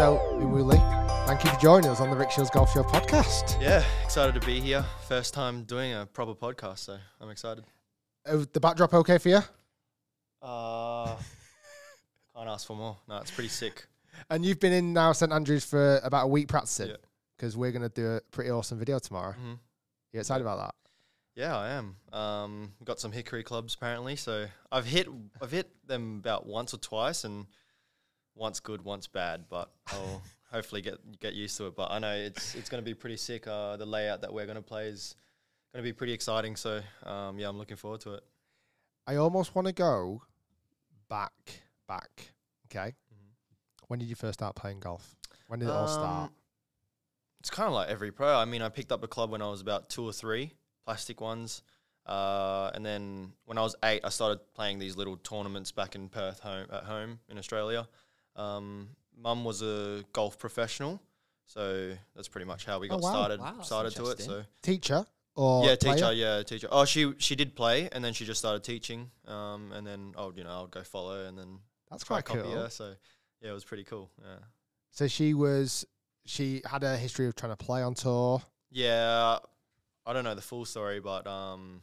Risto Umuli. Thank you for joining us on the Rick Shiels Golf Show podcast. Yeah, excited to be here. First time doing a proper podcast, so I'm excited. Uh, the backdrop okay for you? Uh, can't ask for more. No, it's pretty sick. And you've been in now St Andrews for about a week practicing Yeah. because we're going to do a pretty awesome video tomorrow. hmm You excited about that? Yeah, I am. Um, got some hickory clubs apparently, so I've hit I've hit them about once or twice, and once good, once bad. But I'll hopefully get get used to it. But I know it's it's going to be pretty sick. Uh, the layout that we're going to play is going to be pretty exciting. So um, yeah, I'm looking forward to it. I almost want to go back, back. Okay. When did you first start playing golf? When did it all start? Um, It's kind of like every pro. I mean, I picked up a club when I was about two or three, plastic ones. Uh, and then when I was eight, I started playing these little tournaments back in Perth home at home in Australia. Um, Mum was a golf professional, so that's pretty much how we Oh, got wow. started Wow, that's started to it. interesting. So Teacher or yeah, player? teacher, yeah, teacher. Oh, she she did play, and then she just started teaching. Um, and then oh, you know, I'll go follow, and then That's try quite copy cool. her. So yeah, it was pretty cool. Yeah. So she was, she had a history of trying to play on tour. Yeah, I don't know the full story, but um,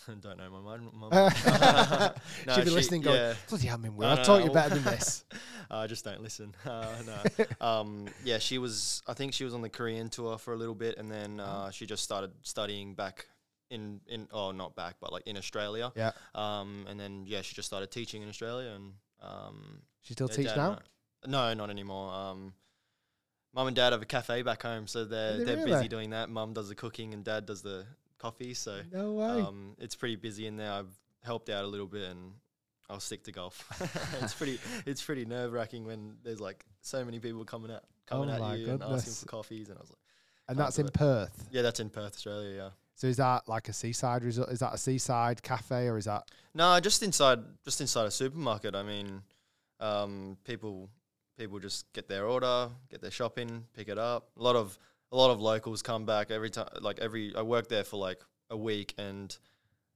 don't know my mum. No, She'd be she- listening, going, yeah. "Bloody hell, No, I've no, taught no, you better than this." I just don't listen. Uh, no. um, yeah, she was. I think she was on the Korean tour for a little bit, and then uh, she just started studying back in in. Oh, not back, but like in Australia. Yeah. Um, and then yeah, she just started teaching in Australia, and um, She still teach Dad now. No, not anymore. Um, mum and dad have a cafe back home, so they're they they are really? busy doing that. Mum does the cooking, and dad does the coffee. So No way. um, it's pretty busy in there. I've helped out a little bit, and I'll stick to golf. it's pretty it's pretty nerve wracking when there's like so many people coming out coming Oh at you and asking for coffees, and I was like, and that's in it. Perth. yeah, that's in Perth, Australia. Yeah. So is that like a seaside resort? Is that a seaside cafe or is that? No, just inside, just inside a supermarket. I mean, um, people people just get their order, get their shopping, pick it up. A lot of a lot of locals come back every time. Like every, I worked there for like a week, and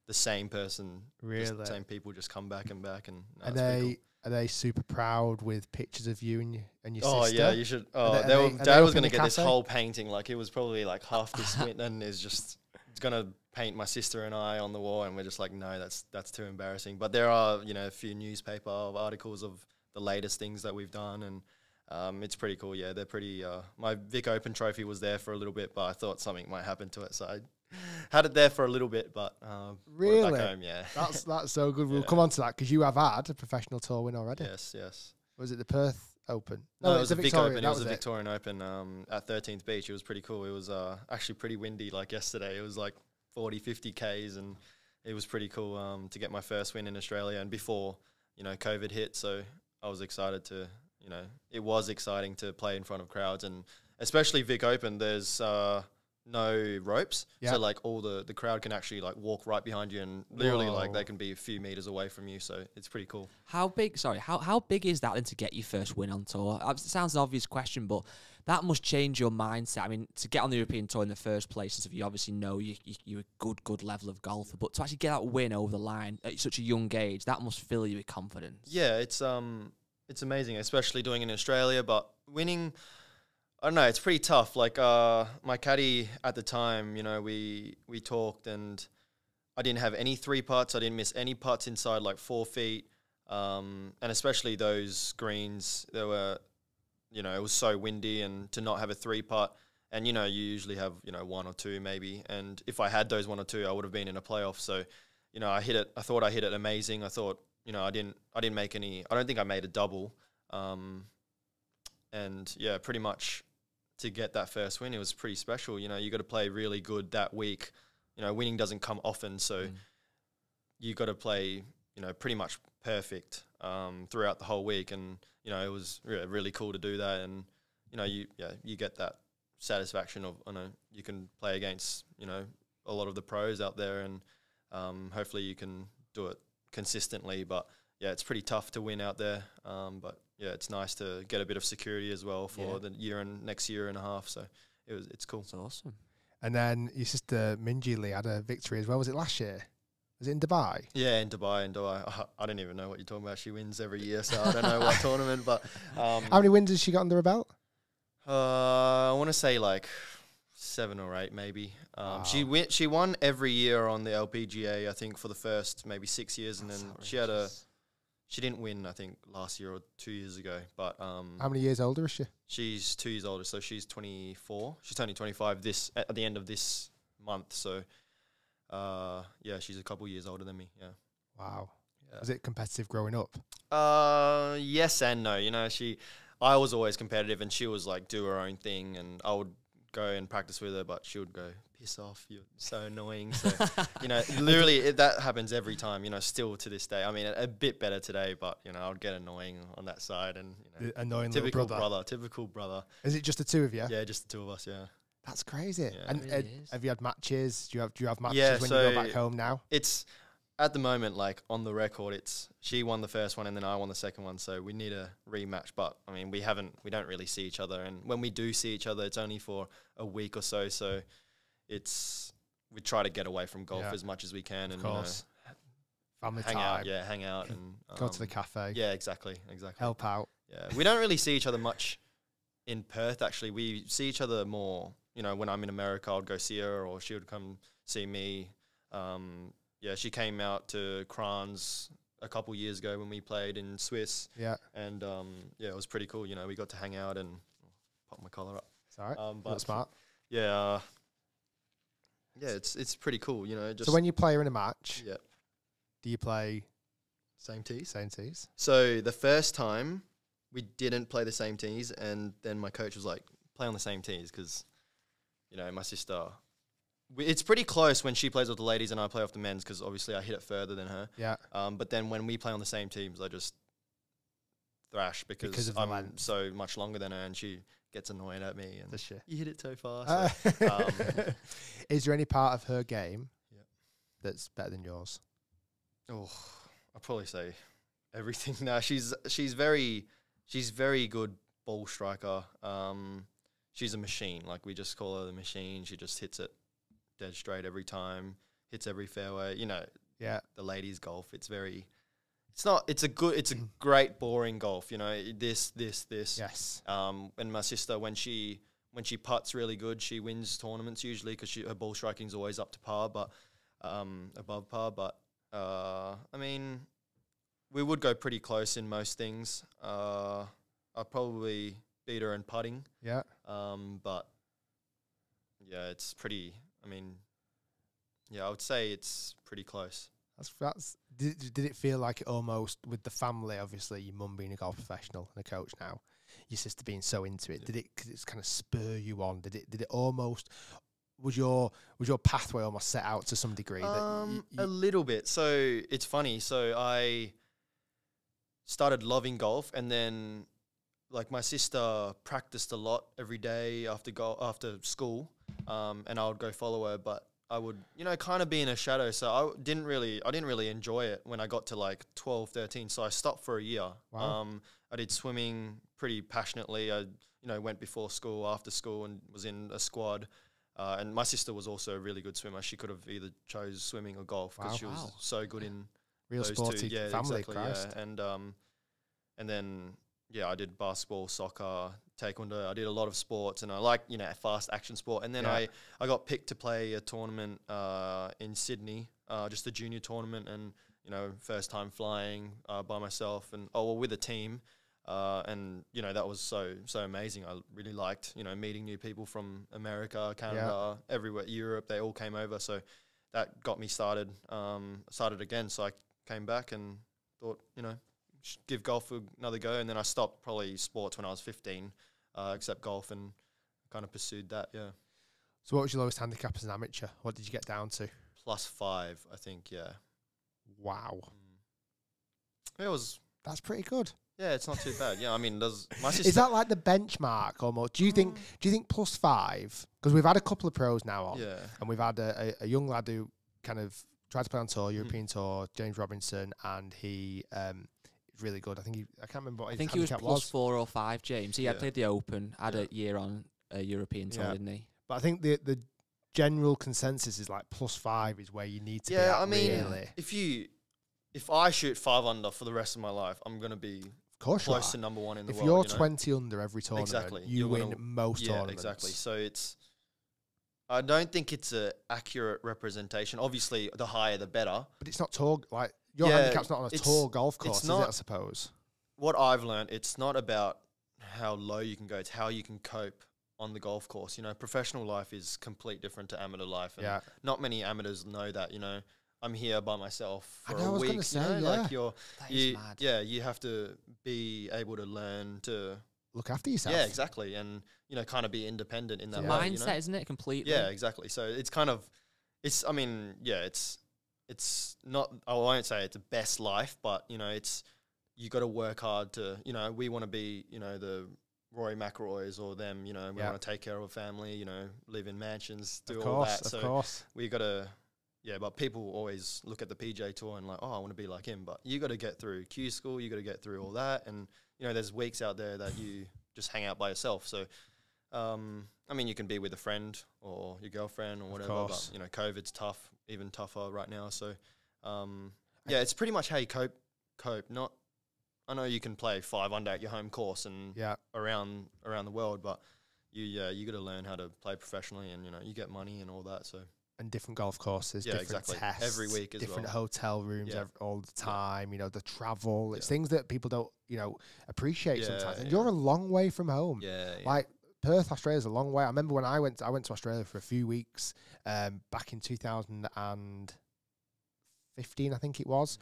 the same person, Really? the same people just come back and back, and no, are they are they super proud with pictures of you and your, and your Oh sister? yeah, you should. Oh, they- they, are they- they Dad was gonna get this whole painting. Like it was probably like half this and is just it's gonna paint my sister and I on the wall, and we're just like, no, that's that's too embarrassing. But there are you know a few newspaper articles of the latest things that we've done, and um, it's pretty cool. Yeah, they're pretty. Uh, my Vic Open trophy was there for a little bit, but I thought something might happen to it, so I had it there for a little bit. But it Really? back home, yeah. That's that's so good. We'll Yeah. come on to that because you have had a professional tour win already. yes, yes. Was it the Perth Open? No, it it's was a Vic Victoria, Open. It was a it. Victorian Open um, at 13th Beach. It was pretty cool. It was uh, actually pretty windy like yesterday. It was like 40, 50 Ks and it was pretty cool um, to get my first win in Australia and before, you know, COVID hit. So I was excited to, you know, it was exciting to play in front of crowds and especially Vic Open, there's uh, no ropes. Yeah. So like all the, the crowd can actually like walk right behind you and literally like they can be a few meters away from you. So it's pretty cool. How big? Sorry, how how big is that then to get your first win on tour? Uh, It sounds an obvious question, but that must change your mindset. I mean, to get on the European tour in the first place, and if you obviously know you, you you're a good good level of golfer, but to actually get that win over the line at such a young age, that must fill you with confidence. Yeah, it's um it's amazing, especially doing it in Australia, but winning I don't know, it's pretty tough. Like uh my caddy at the time, you know, we we talked and I didn't have any three putts, I didn't miss any putts inside like four feet. Um and especially those greens, there were you know, it was so windy and to not have a three putt and you know, you usually have, you know, one or two maybe. And if I had those one or two, I would have been in a playoff. So, you know, I hit it I thought I hit it amazing. I thought you know, I didn't I didn't make any I don't think I made a double. Um and yeah, pretty much to get that first win, it was pretty special. You know, you got to play really good that week. You know, winning doesn't come often, so Mm. you got to play, you know, pretty much perfect um, throughout the whole week. And you know, it was re- really cool to do that. And you know, you yeah, you get that satisfaction of I know you can play against you know a lot of the pros out there, and um, hopefully you can do it consistently. But yeah, it's pretty tough to win out there. Um, but yeah, it's nice to get a bit of security as well for Yeah. the year and next year and a half. So it was it's cool. That's awesome. And then your sister Minjee Lee had a victory as well. Was it last year? Was it in Dubai? Yeah, in Dubai, in Dubai. I, I don't even know what you're talking about. She wins every year, so I don't know what tournament. But um, How many wins has she got under her belt? Uh, I want to say like seven or eight, maybe. Um, She Wow. win, She won every year on the LPGA. I think for the first maybe six years, and That's then she had a. She didn't win, I think, last year or two years ago. But um, How many years older is she? she's two years older, so she's 24. She's turning 25 this at the end of this month. So, uh, yeah, she's a couple years older than me. Yeah. Wow. yeah. Was it competitive growing up? Uh, yes and no. You know, she, I was always competitive, and she was like do her own thing, and I would go and practice with her, but she would go piss off. You're so annoying. So you know, literally it, that happens every time. You know, still to this day. I mean, a, a bit better today, but you know, I would get annoying on that side, and you know, The annoying typical brother. brother. typical brother. Is it just the two of you? Yeah, just the two of us. Yeah, That's crazy. Yeah. and It uh, have you had matches? Do you have do you have matches Yeah, when you go back home now? it's at the moment like on the record. It's she won the first one, and then I won the second one. So we need a rematch. But I mean, we haven't. We don't really see each other, and when we do see each other, it's only for a week or so. So it's we try to get away from golf Yeah. as much as we can, Of and you know. Family hang time. out. Yeah, hang out and Go to the um, cafe. Yeah, exactly, exactly. Help out. Yeah, we don't really see each other much in Perth. Actually, we see each other more. You know, when I'm in America, I'd go see her, or she would come see me. Um, yeah, she came out to Crans a couple years ago when we played in Swiss, Yeah. and um, yeah, it was pretty cool. You know, we got to hang out and pop my collar up. It's all right. Um, but smart. yeah, uh, yeah, it's it's pretty cool. You know, just So when you play her in a match, yeah, do you play same tees. same tees? So the first time we didn't play the same tees, and then my coach was like, "Play on the same tees," because you know my sister. It's pretty close when she plays with the ladies and I play off the men's because obviously I hit it further than her. Yeah. Um, but then when we play on the same teams, I just thrash because, Because of I'm so much longer than her, and she gets annoyed at me. And you hit it so far. So. Uh, um, is there any part of her game Yep. that's better than yours? Oh, I'll probably say everything. now she's she's very she's very good ball striker. Um, she's a machine. Like we just call her the machine. She just hits it dead straight every time. Hits every fairway. You know Yeah. the ladies golf. It's very. It's not. It's a good. It's a Mm. great boring golf. You know this this this. Yes. Um, and my sister, when she when she puts really good, she wins tournaments usually because her ball striking is always up to par, but um, above par. But uh, I mean, we would go pretty close in most things. Uh, I'd probably beat her in putting, Yeah. um, but yeah, it's pretty. I mean, yeah, I would say it's pretty close. That's that's. Did, did it feel like it almost with the family? Obviously, your mum being a golf professional and a coach now, your sister being so into it. Yeah. Did it? Cause it's kind of spur you on. Did it? Did it almost? Was your was your pathway almost set out to some degree? Um, a little bit. So it's funny. So I started loving golf, and then like my sister practiced a lot every day after go after school, um, and I would go follow her, but. I would, you know, kind of be in a shadow. So I didn't really, I didn't really enjoy it when I got to like 12, 13. So I stopped for a year. Wow. Um, I did swimming pretty passionately. I, you know, went before school, after school, and was in a squad. Uh, and my sister was also a really good swimmer. She could have either chose swimming or golf because Wow. she was Wow. so good in real sporty two. Yeah, family. exactly. Christ. Yeah, and um, and then yeah, I did basketball, soccer, taekwondo. I did a lot of sports, and I like you know fast action sport. And then Yeah. I I got picked to play a tournament uh, in Sydney, uh, just a junior tournament, and you know first time flying uh, by myself, and oh well with a team. Uh, and you know that was so so amazing. I really liked you know meeting new people from America, Canada, everywhere, Europe. They all came over, so that got me started. Um, started again, so I came back and thought you know give golf another go. And then I stopped probably sports when I was 15, uh, except golf, and kind of pursued that. Yeah, So, what was your lowest handicap as an amateur? What did you get down to? plus five, I think. Yeah, Wow, Mm. it was. that's pretty good. Yeah, it's not too bad. Yeah, I mean, does my sister? Is that like the benchmark almost? Do you think? Um, Do you think plus five? Because we've had a couple of pros now on, Yeah. and we've had a, a, a young lad who kind of tried to play on tour, European tour, James Robinson, and he um really good. I think he, I can't remember what I think he was plus was, four or five, James. He had played the Open, had Yeah. a year on a European tour, Yeah. didn't he? but I think the the general consensus is like plus five is where you need to be. yeah, I mean, really. if you if I shoot five under for the rest of my life, I'm gonna be of course, close are. to number one in the if world. If you're you know? 20 under every tournament, Exactly. you win gonna- most yeah, tournaments. exactly. So it's. I don't think it's an accurate representation. Obviously, the higher the better. But it's not tour like your Yeah, handicap's not on a it's- tour golf it's course, is it? not- I suppose. What I've learned, it's not about how low you can go; it's how you can cope on the golf course. You know, professional life is complete different to amateur life, and Yeah, not many amateurs know that. You know, I'm here by myself I for know, I a was week. say, you know, yeah. like you're, That is you, mad. yeah, you have to be able to learn to, look after yourself. yeah, exactly, and you know, kind of be independent in that Yeah. way. you Mindset, know? isn't it? Completely. Yeah, exactly. So it's kind of, it's. I mean, yeah, it's, it's not. I won't say it's the best life, but you know, it's you got to work hard to. You know, we want to be, you know, the Rory McIlroys or them. You know, we Yeah. want to take care of a family. You know, live in mansions, do all that. of so course. we got to. Yeah, but people always look at the PGA tour and like, oh, I want to be like him. But you got to get through Q school. You got to get through all that, and you know, there's weeks out there that you just hang out by yourself. So, um, I mean, you can be with a friend or your girlfriend or Of whatever. course. But you know, COVID's tough, even tougher right now. So, um, yeah, it's pretty much how you cope. Cope. Not. I know you can play five under at your home course and Yeah, around around the world, but you yeah you got to learn how to play professionally, and you know you get money and all that. So and different golf courses, Yeah, different exactly. tests, Every week different well. hotel rooms Yeah. ev- all the time. You know, the travel. It's Yeah. things that people don't, you know, appreciate sometimes. And you're a long way from home. yeah, yeah. Like Perth, Australia's a long way. I remember when I went, I went to Australia for a few weeks um, back in 2015, I think it was,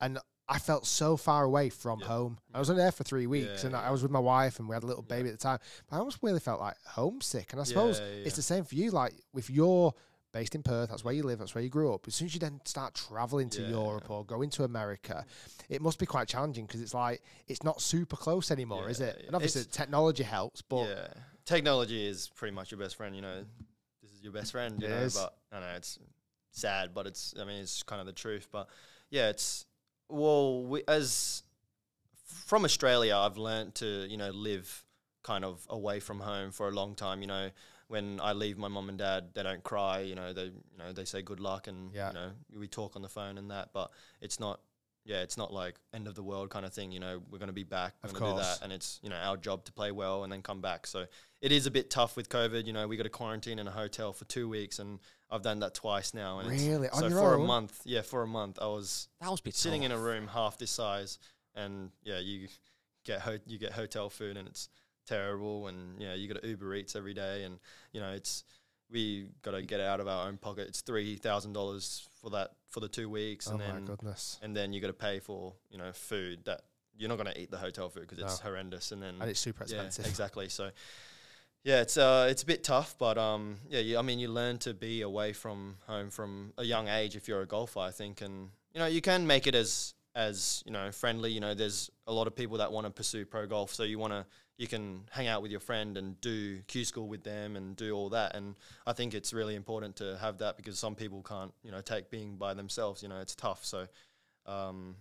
and I felt so far away from Yeah. home. I was only there for three weeks, Yeah, and I- I was with my wife, and we had a little baby at the time. But I almost really felt like homesick, and I suppose it's the same for you. Like with you're based in Perth, that's where you live, that's where you grew up. As soon as you then start traveling to Yeah, Europe or going to America, it must be quite challenging because it's like it's not super close anymore, is it? yeah. And obviously, technology helps, but yeah, technology is pretty much your best friend. You know, this is your best friend. You know, is. but I know it's sad, but it's I mean it's kind of the truth. But yeah, it's well we, as from Australia, I've learned to you know live kind of away from home for a long time. You know, when I leave my mum and dad, they don't cry. You know, they you know they say good luck and Yeah. you know we talk on the phone and that. But it's not. Yeah, it's not like end of the world kind of thing. You know, we're going to be back. We're Of going to do course. that, and it's you know our job to play well and then come back. So it is a bit tough with COVID. You know, we got to quarantine in a hotel for two weeks, and I've done that twice now. And it's- Really? So for own? a month, yeah, for a month, I was That be sitting in a room half this size, and yeah, you get ho- you get hotel food, and it's terrible, and you know you got to Uber Eats every day, and you know it's we got to get out of our own pocket. It's three thousand dollars for that for the two weeks, oh and my then goodness. and then you got to pay for you know food that you're not going to eat the hotel food because it's No. horrendous, and then And it's super expensive. yeah, exactly. So, yeah, it's uh, it's a bit tough, but um, yeah, you, I mean, you learn to be away from home from a young age if you're a golfer, I think, and you know, you can make it as as you know friendly. You know, there's a lot of people that want to pursue pro golf, so you want to you can hang out with your friend and do Q school with them and do all that. And I think it's really important to have that because some people can't, you know, take being by themselves. You know, it's tough. So, um,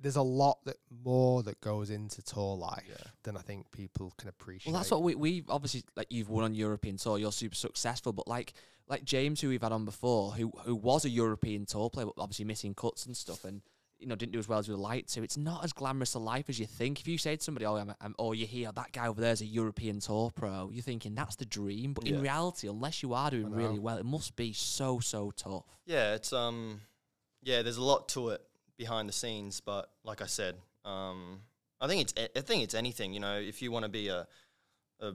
There's a lot that more that goes into tour life Yeah. than I think people can appreciate. Well, that's what we we obviously like. You've won on European tour. You're super successful, but like like James, who we've had on before, who who was a European tour player, but obviously missing cuts and stuff, and you know didn't do as well as we would like to. It's not as glamorous a life as you think. If you say to somebody, "Oh, I'm, I'm oh, you hear that guy over there's a European tour pro," you're thinking that's the dream. But in reality, unless you are doing really well, it must be so so tough. Yeah, it's um, yeah. There's a lot to it behind the scenes, but like I said, um, I think it's I think it's anything. You know, if you want to be a a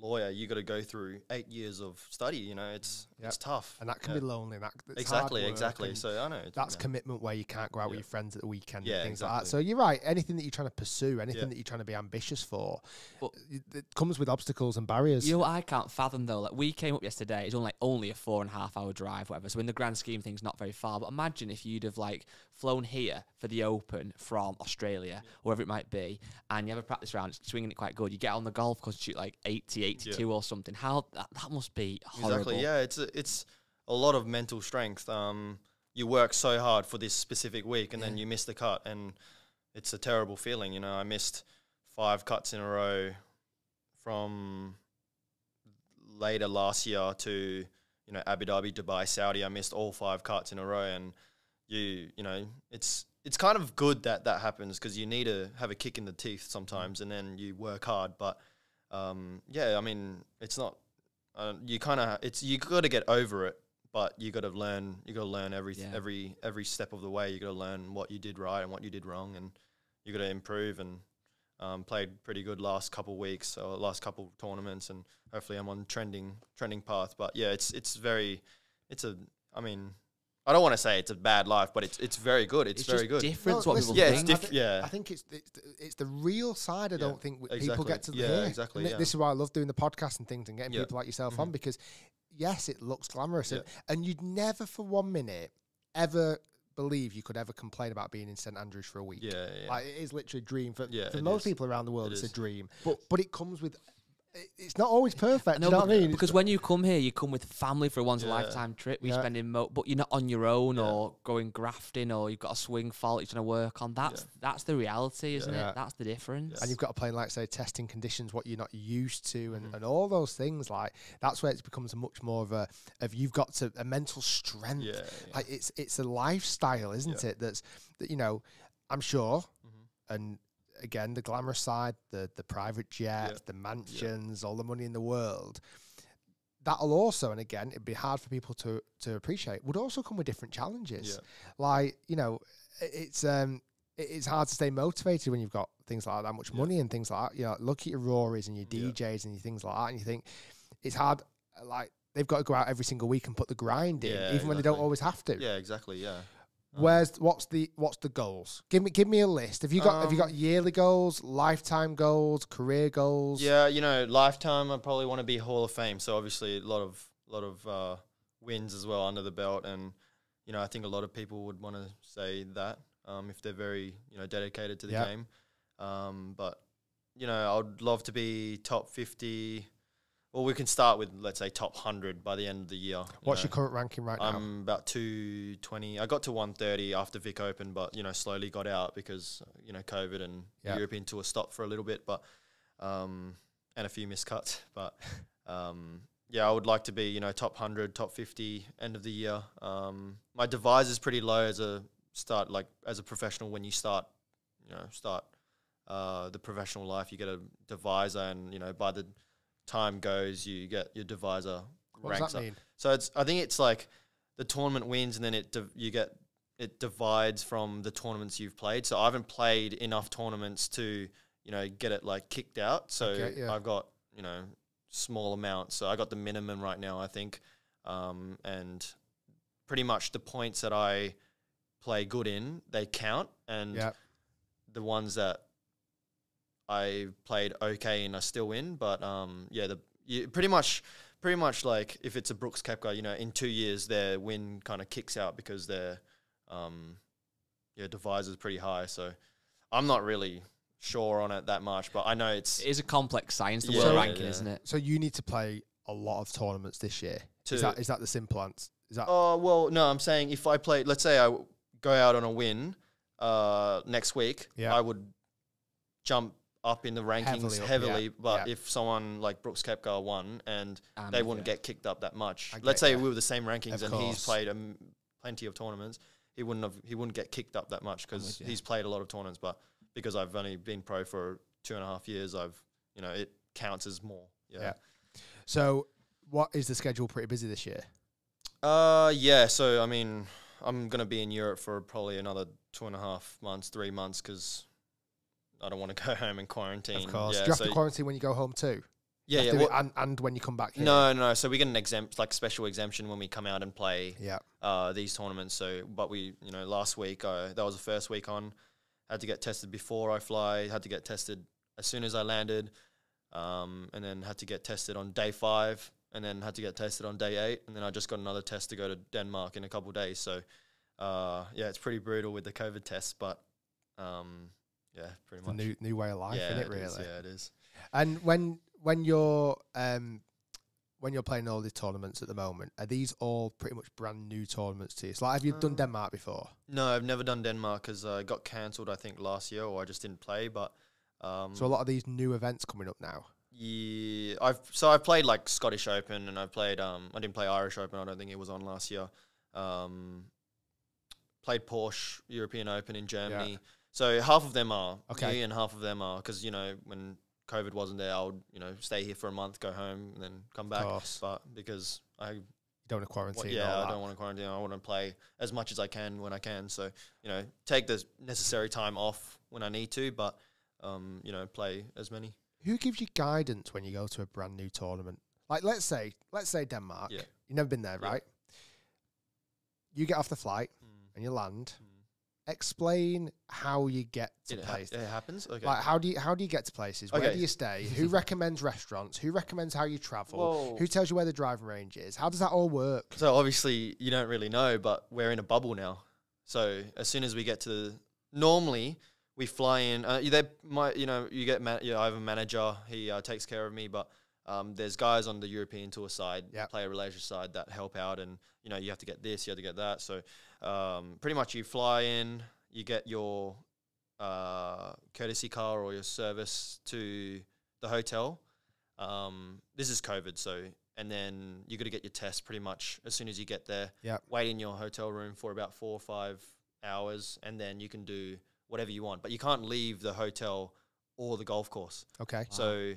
lawyer, you got to go through eight years of study. You know, it's Yep. it's tough. and that can Yeah. be lonely. And that, exactly, exactly. So I know that's you know, commitment where you can't go out with your friends at the weekend Yeah, and things like that. So you're right. Anything that you're trying to pursue, anything Yeah. that you're trying to be ambitious for, But- it, it comes with obstacles and barriers. You know what I can't fathom though? Like we came up yesterday, it's only like only a four and a half hour drive, whatever. So in the grand scheme things, not very far. But imagine if you'd have like flown here for the Open from Australia, wherever it might be, and you have a practice round, it's swinging it quite good. You get on the golf course, and shoot like 80, 82 or something. How that, that must be horrible. Exactly. Yeah, it's a, it's a lot of mental strength. Um, you work so hard for this specific week, and then you miss the cut, and it's a terrible feeling. You know, I missed five cuts in a row from later last year to you know Abu Dhabi, Dubai, Saudi. I missed all five cuts in a row, and you you know it's it's kind of good that that happens because you need to have a kick in the teeth sometimes, and then you work hard. But um, yeah, I mean it's not uh, you kind of it's you got to get over it. But you got to learn. You got to learn every Yeah. every every step of the way. You got to learn what you did right and what you did wrong, and you got to improve. And um, played pretty good last couple weeks or last couple tournaments, and hopefully I'm on trending trending path. But yeah, it's it's very, it's a. I mean, I don't want to say it's a bad life, but it's it's very good. It's, very just good. different No, to what listen, people Yeah, it's think. I diff- thi- yeah. I think it's it's the, it's the real side. I Yeah, don't think w- people get to Yeah, hear. exactly, And thi- yeah. This is why I love doing the podcast and things and getting Yeah. people like yourself on Mhm. because yes, it looks glamorous, and, Yeah. and you'd never for one minute ever believe you could ever complain about being in St Andrews for a week. yeah, yeah. Like it is literally a dream for, Yeah, for most is. people around the world. It it's a dream, But- but it comes with. It- It's not always perfect. No, you know but- what I mean? Because when you come here, you come with family for a once a Yeah. lifetime trip. You're Yeah. spending, mo- but you're not on your own Yeah. or going grafting or you've got a swing fault you're trying to work on. That's that's the reality, isn't Yeah. it? That's the difference. and you've got to play in, like say testing conditions what you're not used to and, Mhm. and all those things like that's where it becomes a much more of a of you've got to a mental strength yeah, yeah. like it's it's a lifestyle isn't Yeah. it that's that you know i'm sure Mhm. and again the glamorous side the the private jet the mansions all the money in the world that'll also and again it'd be hard for people to to appreciate would also come with different challenges Yeah. like you know it's um it's hard to stay motivated when you've got things like that much Yeah. money and things like that. You know, look at your Rories and your Yeah. DJs and your things like that, and you think it's hard. Like they've got to go out every single week and put the grind in, Yeah, even when they don't always have to. Yeah, exactly. Yeah. Um, Where's what's the what's the goals? Give me give me a list. Have you got have you got Um, yearly goals, lifetime goals, career goals? Yeah, you know, lifetime. I probably want to be Hall of Fame. So obviously, a lot of lot of uh, wins as well under the belt, and you know, I think a lot of people would want to say that um, if they're very you know dedicated to the Yep. game. Um, but you know, I'd love to be top fifty. Well, we can start with let's say top hundred by the end of the year. you What's know. your current ranking right now? I'm about 220. I got to 130 after Vic Open, but you know, slowly got out because you know COVID and the European tour stopped for a little bit, but um, and a few miscuts. But um, yeah, I would like to be you know top 100, top 50 end of the year. Um, my divisor is pretty low as a start, like as a professional. When you start, you know, start uh, the professional life, you get a divisor, and you know by the time goes, you get your divisor what ranks up. mean? So it's I think it's like the tournament wins and then it div- you get it divides from the tournaments you've played. So I haven't played enough tournaments to you know get it like kicked out. So Okay, yeah. I've got you know small amounts. So I got the minimum right now I think, um, and pretty much the points that I play good in they count and Yeah. the ones that I played okay and I still win. But um, yeah, the you, pretty much, pretty much like if it's a Brooks Koepka, you know, in two years their win kind of kicks out because their um, yeah divisor is pretty high. So I'm not really sure on it that much, but I know it's It is a complex science, the Yeah, world yeah, ranking, yeah. isn't it? So you need to play a lot of tournaments this year. to. is that is that the simple answer? Is that Oh well, no, I'm saying if I play, let's say I go out on a win uh, next week, Yeah. I would jump up in the rankings Heavily heavily. yeah, but yeah. if someone like Brooks Koepka won and Um, they wouldn't yeah. get kicked up that much. I Let's say we were the same rankings Of and course. he's played um, plenty of tournaments. He wouldn't have. He wouldn't get kicked up that much because he's played a lot of tournaments. But because I've only been pro for two and a half years, I've you know it counts as more. Yeah. Yeah. so? What is the schedule? Pretty busy this year. Uh, yeah. So I mean, I'm gonna be in Europe for probably another two and a half months, three months, because I don't want to go home and quarantine. Of course. Yeah, Do you have so to quarantine when you go home too? yeah, yeah. have to do well- and, and when you come back here. no, no. So we get an exempt, like special exemption when we come out and play Yeah. uh, these tournaments. So, but we, you know, last week uh, that was the first week on. Had to get tested before I fly. Had to get tested as soon as I landed, um, and then had to get tested on day five, and then had to get tested on day eight, and then I just got another test to go to Denmark in a couple of days. So, uh, yeah, it's pretty brutal with the COVID tests, but um, yeah, pretty It's a much. new new way of life, yeah, isn't it? it Really. is, yeah, it is. And when when you're um when you're playing all these tournaments at the moment, are these all pretty much brand new tournaments to you? So like, have you done Um, Denmark before? No, I've never done Denmark because uh, it got cancelled. I think last year, or I just didn't play. But um, So a lot of these new events coming up now. Yeah, I've so I've played like Scottish Open and I've played um I didn't play Irish Open. I don't think it was on last year. Um, played Porsche European Open in Germany. So half of them are Okay. okay, and half of them are because you know when COVID wasn't there, I would you know stay here for a month, go home, and then come back. course. But because I You don't want to quarantine. yeah, I that. don't want to quarantine. I want to play as much as I can when I can. So you know, take the necessary time off when I need to, but um, you know, play as many. Who gives you guidance when you go to a brand new tournament? Like, let's say, let's say Denmark. Yeah. You've never been there, Yeah. right? You get off the flight and you land. Explain how you get to It, ha- places. it happens. Okay. Like, how do you how do you get to places? Where Okay. do you stay? Who recommends restaurants? Who recommends how you travel? Whoa. Who tells you where the driving range is? How does that all work? So obviously you don't really know, but we're in a bubble now. So as soon as we get to the, normally we fly in. Uh, they might, you know, you get man, you know, I have a manager. He uh, takes care of me, but um, there's guys on the European tour side, Yep. player relations side that help out, and you know you have to get this, you have to get that. So um, pretty much you fly in, you get your uh, courtesy car or your service to the hotel. Um, this is COVID, so and then you got to get your test pretty much as soon as you get there. Yep. Wait in your hotel room for about four or five hours, and then you can do whatever you want. But you can't leave the hotel or the golf course. Okay. So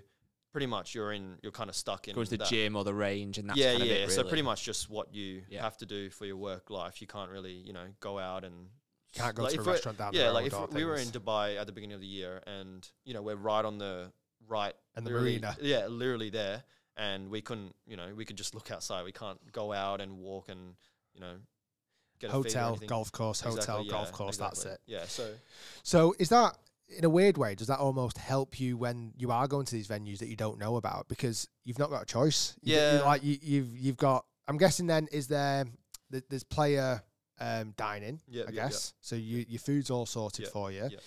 pretty much you're in, you're kind of stuck in Go to the that. gym or the range, and that's yeah, kind yeah. of it, So pretty much just what you Yeah. have to do for your work life. You can't really, you know, go out and Can't go like to a if we're- restaurant down the yeah, road like if or we were in. Dubai at the beginning of the year, and you know we're right on the right And the marina. Yeah, literally there, and we couldn't, you know, we could just look outside. We can't go out and walk and you know get a feed or hotel, anything. golf course, hotel, Exactly, golf yeah, course. That's it. Yeah, so So is that in a weird way? Does that almost help you when you are going to these venues that you don't know about because you've not got a choice? You d- you- Yeah. like you, you've you've got. I'm guessing then is there th- there's player um, dining. Yeah, I yeah, yeah. guess so. You your food's all sorted Yeah, for you. yeah.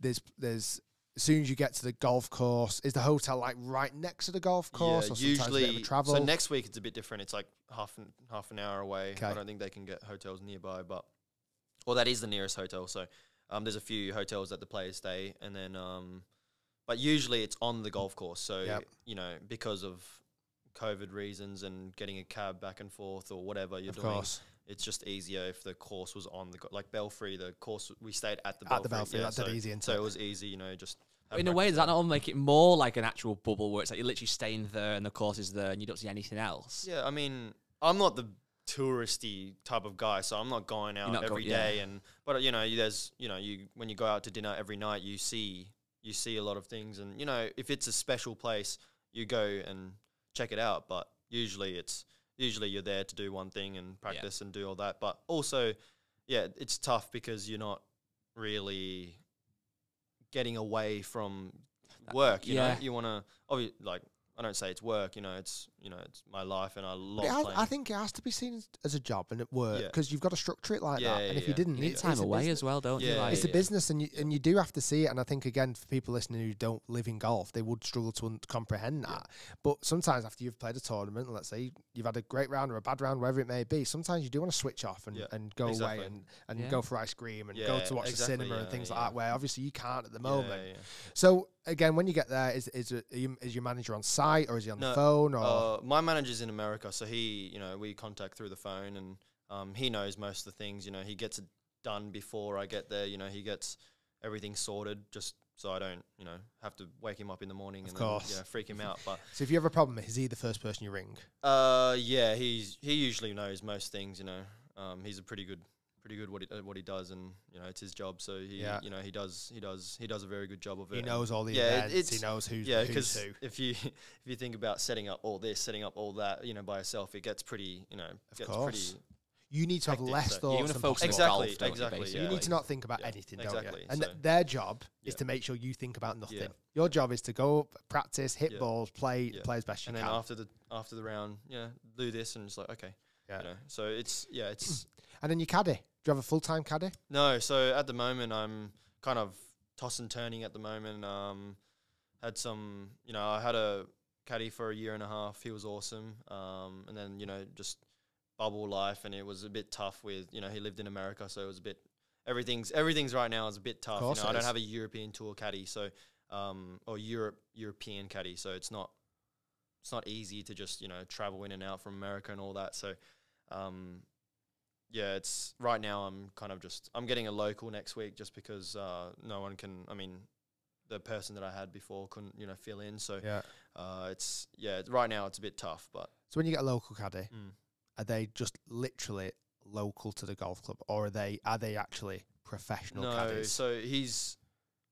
There's there's as soon as you get to the golf course, is the hotel like right next to the golf course, yeah, or sometimes a a usually travel? so next week it's a bit different. It's like half an, half an hour away. Okay. I don't think they can get hotels nearby, but well, that is the nearest hotel. So um, there's a few hotels that the players stay, and then um, but usually it's on the golf course. So Yep. you know because of COVID reasons and getting a cab back and forth or whatever you're of doing, course, it's just easier if the course was on the go- like Belfry. The course we stayed at the at the Belfry. Belfry, yeah, that's so, dead easy. Into so it was easy, you know, just. in a way, breakfast does that not make it more like an actual bubble where it's like you're literally staying there and the course is there and you don't see anything else? Yeah, I mean, I'm not the touristy type of guy, so I'm not going out not go- every day. yeah. And but you know, there's you know, you when you go out to dinner every night, you see you see a lot of things, and you know, if it's a special place, you go and check it out. But usually, it's usually you're there to do one thing and practice and do all that. But also, yeah, it's tough because you're not really getting away from work. You yeah. know, you want to obviously like. I don't say it's work, you know. It's you know, it's my life, and I love it has. I think it has to be seen as- as a job and at work Yeah. because you've got to structure it like Yeah, that. And yeah, if you didn't, You need it's- time away business. as well, don't you? Like, It's a business, and you and you do have to see it. And I think again, for people listening who don't live in golf, they would struggle to un- comprehend that. But sometimes after you've played a tournament, let's say you've had a great round or a bad round, wherever it may be, sometimes you do want to switch off and, Yeah, and go exactly. away and, and Yeah. go for ice cream and go to watch exactly, the cinema and yeah, things like that. Where obviously you can't at the moment. yeah. So again, when you get there, is is, it, is your manager on site or is he on the phone or? Uh, my manager's in America, so he, you know, we contact through the phone, and um, he knows most of the things. You know, he gets it done before I get there. You know, he gets everything sorted, just so I don't, you know, have to wake him up in the morning Of and course. then, you know, freak him out. But so if you have a problem, is he the first person you ring? uh, yeah, he's he usually knows most things. You know, um, he's a pretty good. Pretty good what he uh, what he does, and you know it's his job. So he, Yeah. you know, he does he does he does a very good job of it. He knows all the yeah, events. He knows who's yeah, because who. if you if you think about setting up all this, setting up all that, you know, by yourself, it gets pretty, you know, Of gets course. pretty You need to have hectic, less so- thoughts. You wanna than focus possible. Exactly, golf, don't you, exactly. You yeah. need to not think about Yeah, anything, don't exactly, you? And so- th- their job is to make sure you think about nothing. Yeah. Your job is to go up, practice, hit Yeah. balls, play, Yeah. play as best you and then can. after the after the round, yeah, do this and it's like okay, Yeah. you know. So it's yeah, it's And then your caddy. Do you have a full time caddy? no. So at the moment, I'm kind of toss and turning at the moment. Um, had some, you know, I had a caddy for a year and a half. He was awesome. Um, and then you know just bubble life, and it was a bit tough with you know he lived in America, so it was a bit everything's everything's right now is a bit tough. You know, I don't have a European tour caddy, so um, or Europe European caddy, so it's not it's not easy to just you know travel in and out from America and all that. So, um, yeah, it's right now. I'm kind of just I'm getting a local next week just because uh, no one can. I mean, the person that I had before couldn't you know fill in. So Yeah. uh, it's yeah, right now it's a bit tough, but So when you get a local caddy, mm. are they just literally local to the golf club, or are they are they actually professional no. caddies? So he's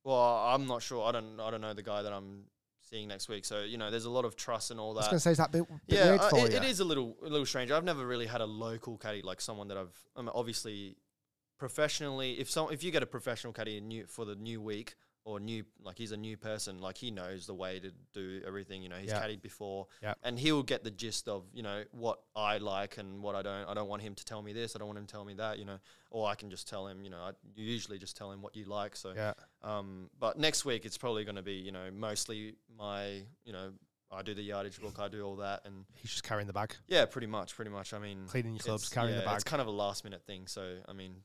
well, I'm not sure. I don't I don't know the guy that I'm seeing next week. So you know, there's a lot of trust and all that. I was going to say, is that bit, bit yeah, weird uh, for it, it is a little a little strange. I've never really had a local caddy like someone that I've I mean, obviously professionally. If some if you get a professional caddy new for the new week or new like he's a new person, like he knows the way to do everything. You know, he's Yeah. caddied before, Yeah. and he'll get the gist of you know what I like and what I don't. I don't want him to tell me this. I don't want him to tell me that. You know, or I can just tell him. You know, I usually just tell him what you like. So yeah. um, but next week it's probably going to be, you know, mostly my, you know, I do the yardage book, I do all that, and He's just carrying the bag, yeah, pretty much, pretty much. I mean, cleaning your clubs, carrying yeah, the bag. It's kind of a last minute thing, so I mean,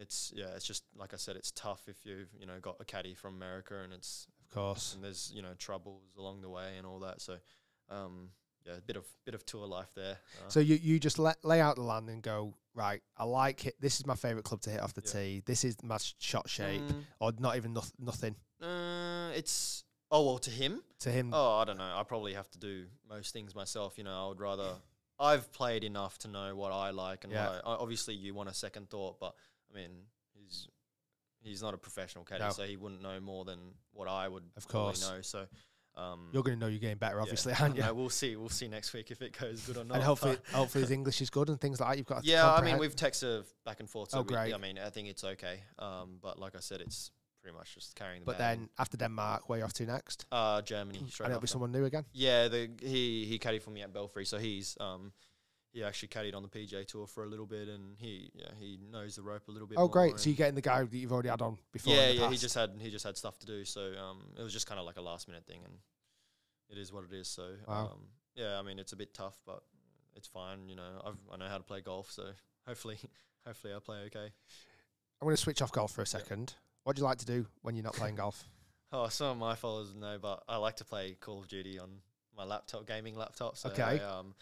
it's yeah, it's just like I said, it's tough if you've you know got a caddy from America and it's of course. and there's you know troubles along the way and all that. So, um, yeah, a bit of bit of tour life there. Uh, So you, you just let, lay out the land and go right. I like it. This is my favorite club to hit off the Yeah. tee. This is my shot shape, mm, or not even noth- nothing uh, it's oh well to him. to him. Oh, I don't know. I probably have to do most things myself. You know, I would rather. I've played enough to know what I like, and Yeah. I- obviously you want a second thought. But I mean, he's he's not a professional caddy, No. so he wouldn't know more than what I would. Of probably course. know. So, um, You're going to know you're getting better, obviously, aren't you? know, we'll see. We'll see next week if it goes good or not. and hopefully, but- hopefully his English is good and things like that. You've got. To yeah, I mean, comprehend- we've texted back and forth. So Oh, we- great. I mean, I think it's okay. Um, but like I said, it's pretty much just carrying the. But bag. then after Denmark, where you off to next? uh, Germany. Straight and it'll be after. someone new again. Yeah, the he he caddied for me at Belfry, so he's um he actually caddied on the PGA tour for a little bit, and he yeah he knows the rope a little bit. Oh, great! So you're getting the guy that you've already had on before. yeah, yeah, he just had he just had stuff to do, so um it was just kind of like a last minute thing, and it is what it is. So Wow. um yeah, I mean it's a bit tough, but it's fine. You know, I've I know how to play golf, so hopefully hopefully I play okay. I'm going to switch off golf for a second. What do you like to do when you're not playing golf? Oh, some of my followers know, but I like to play Call of Duty on my laptop, gaming laptop. So Okay. I, um,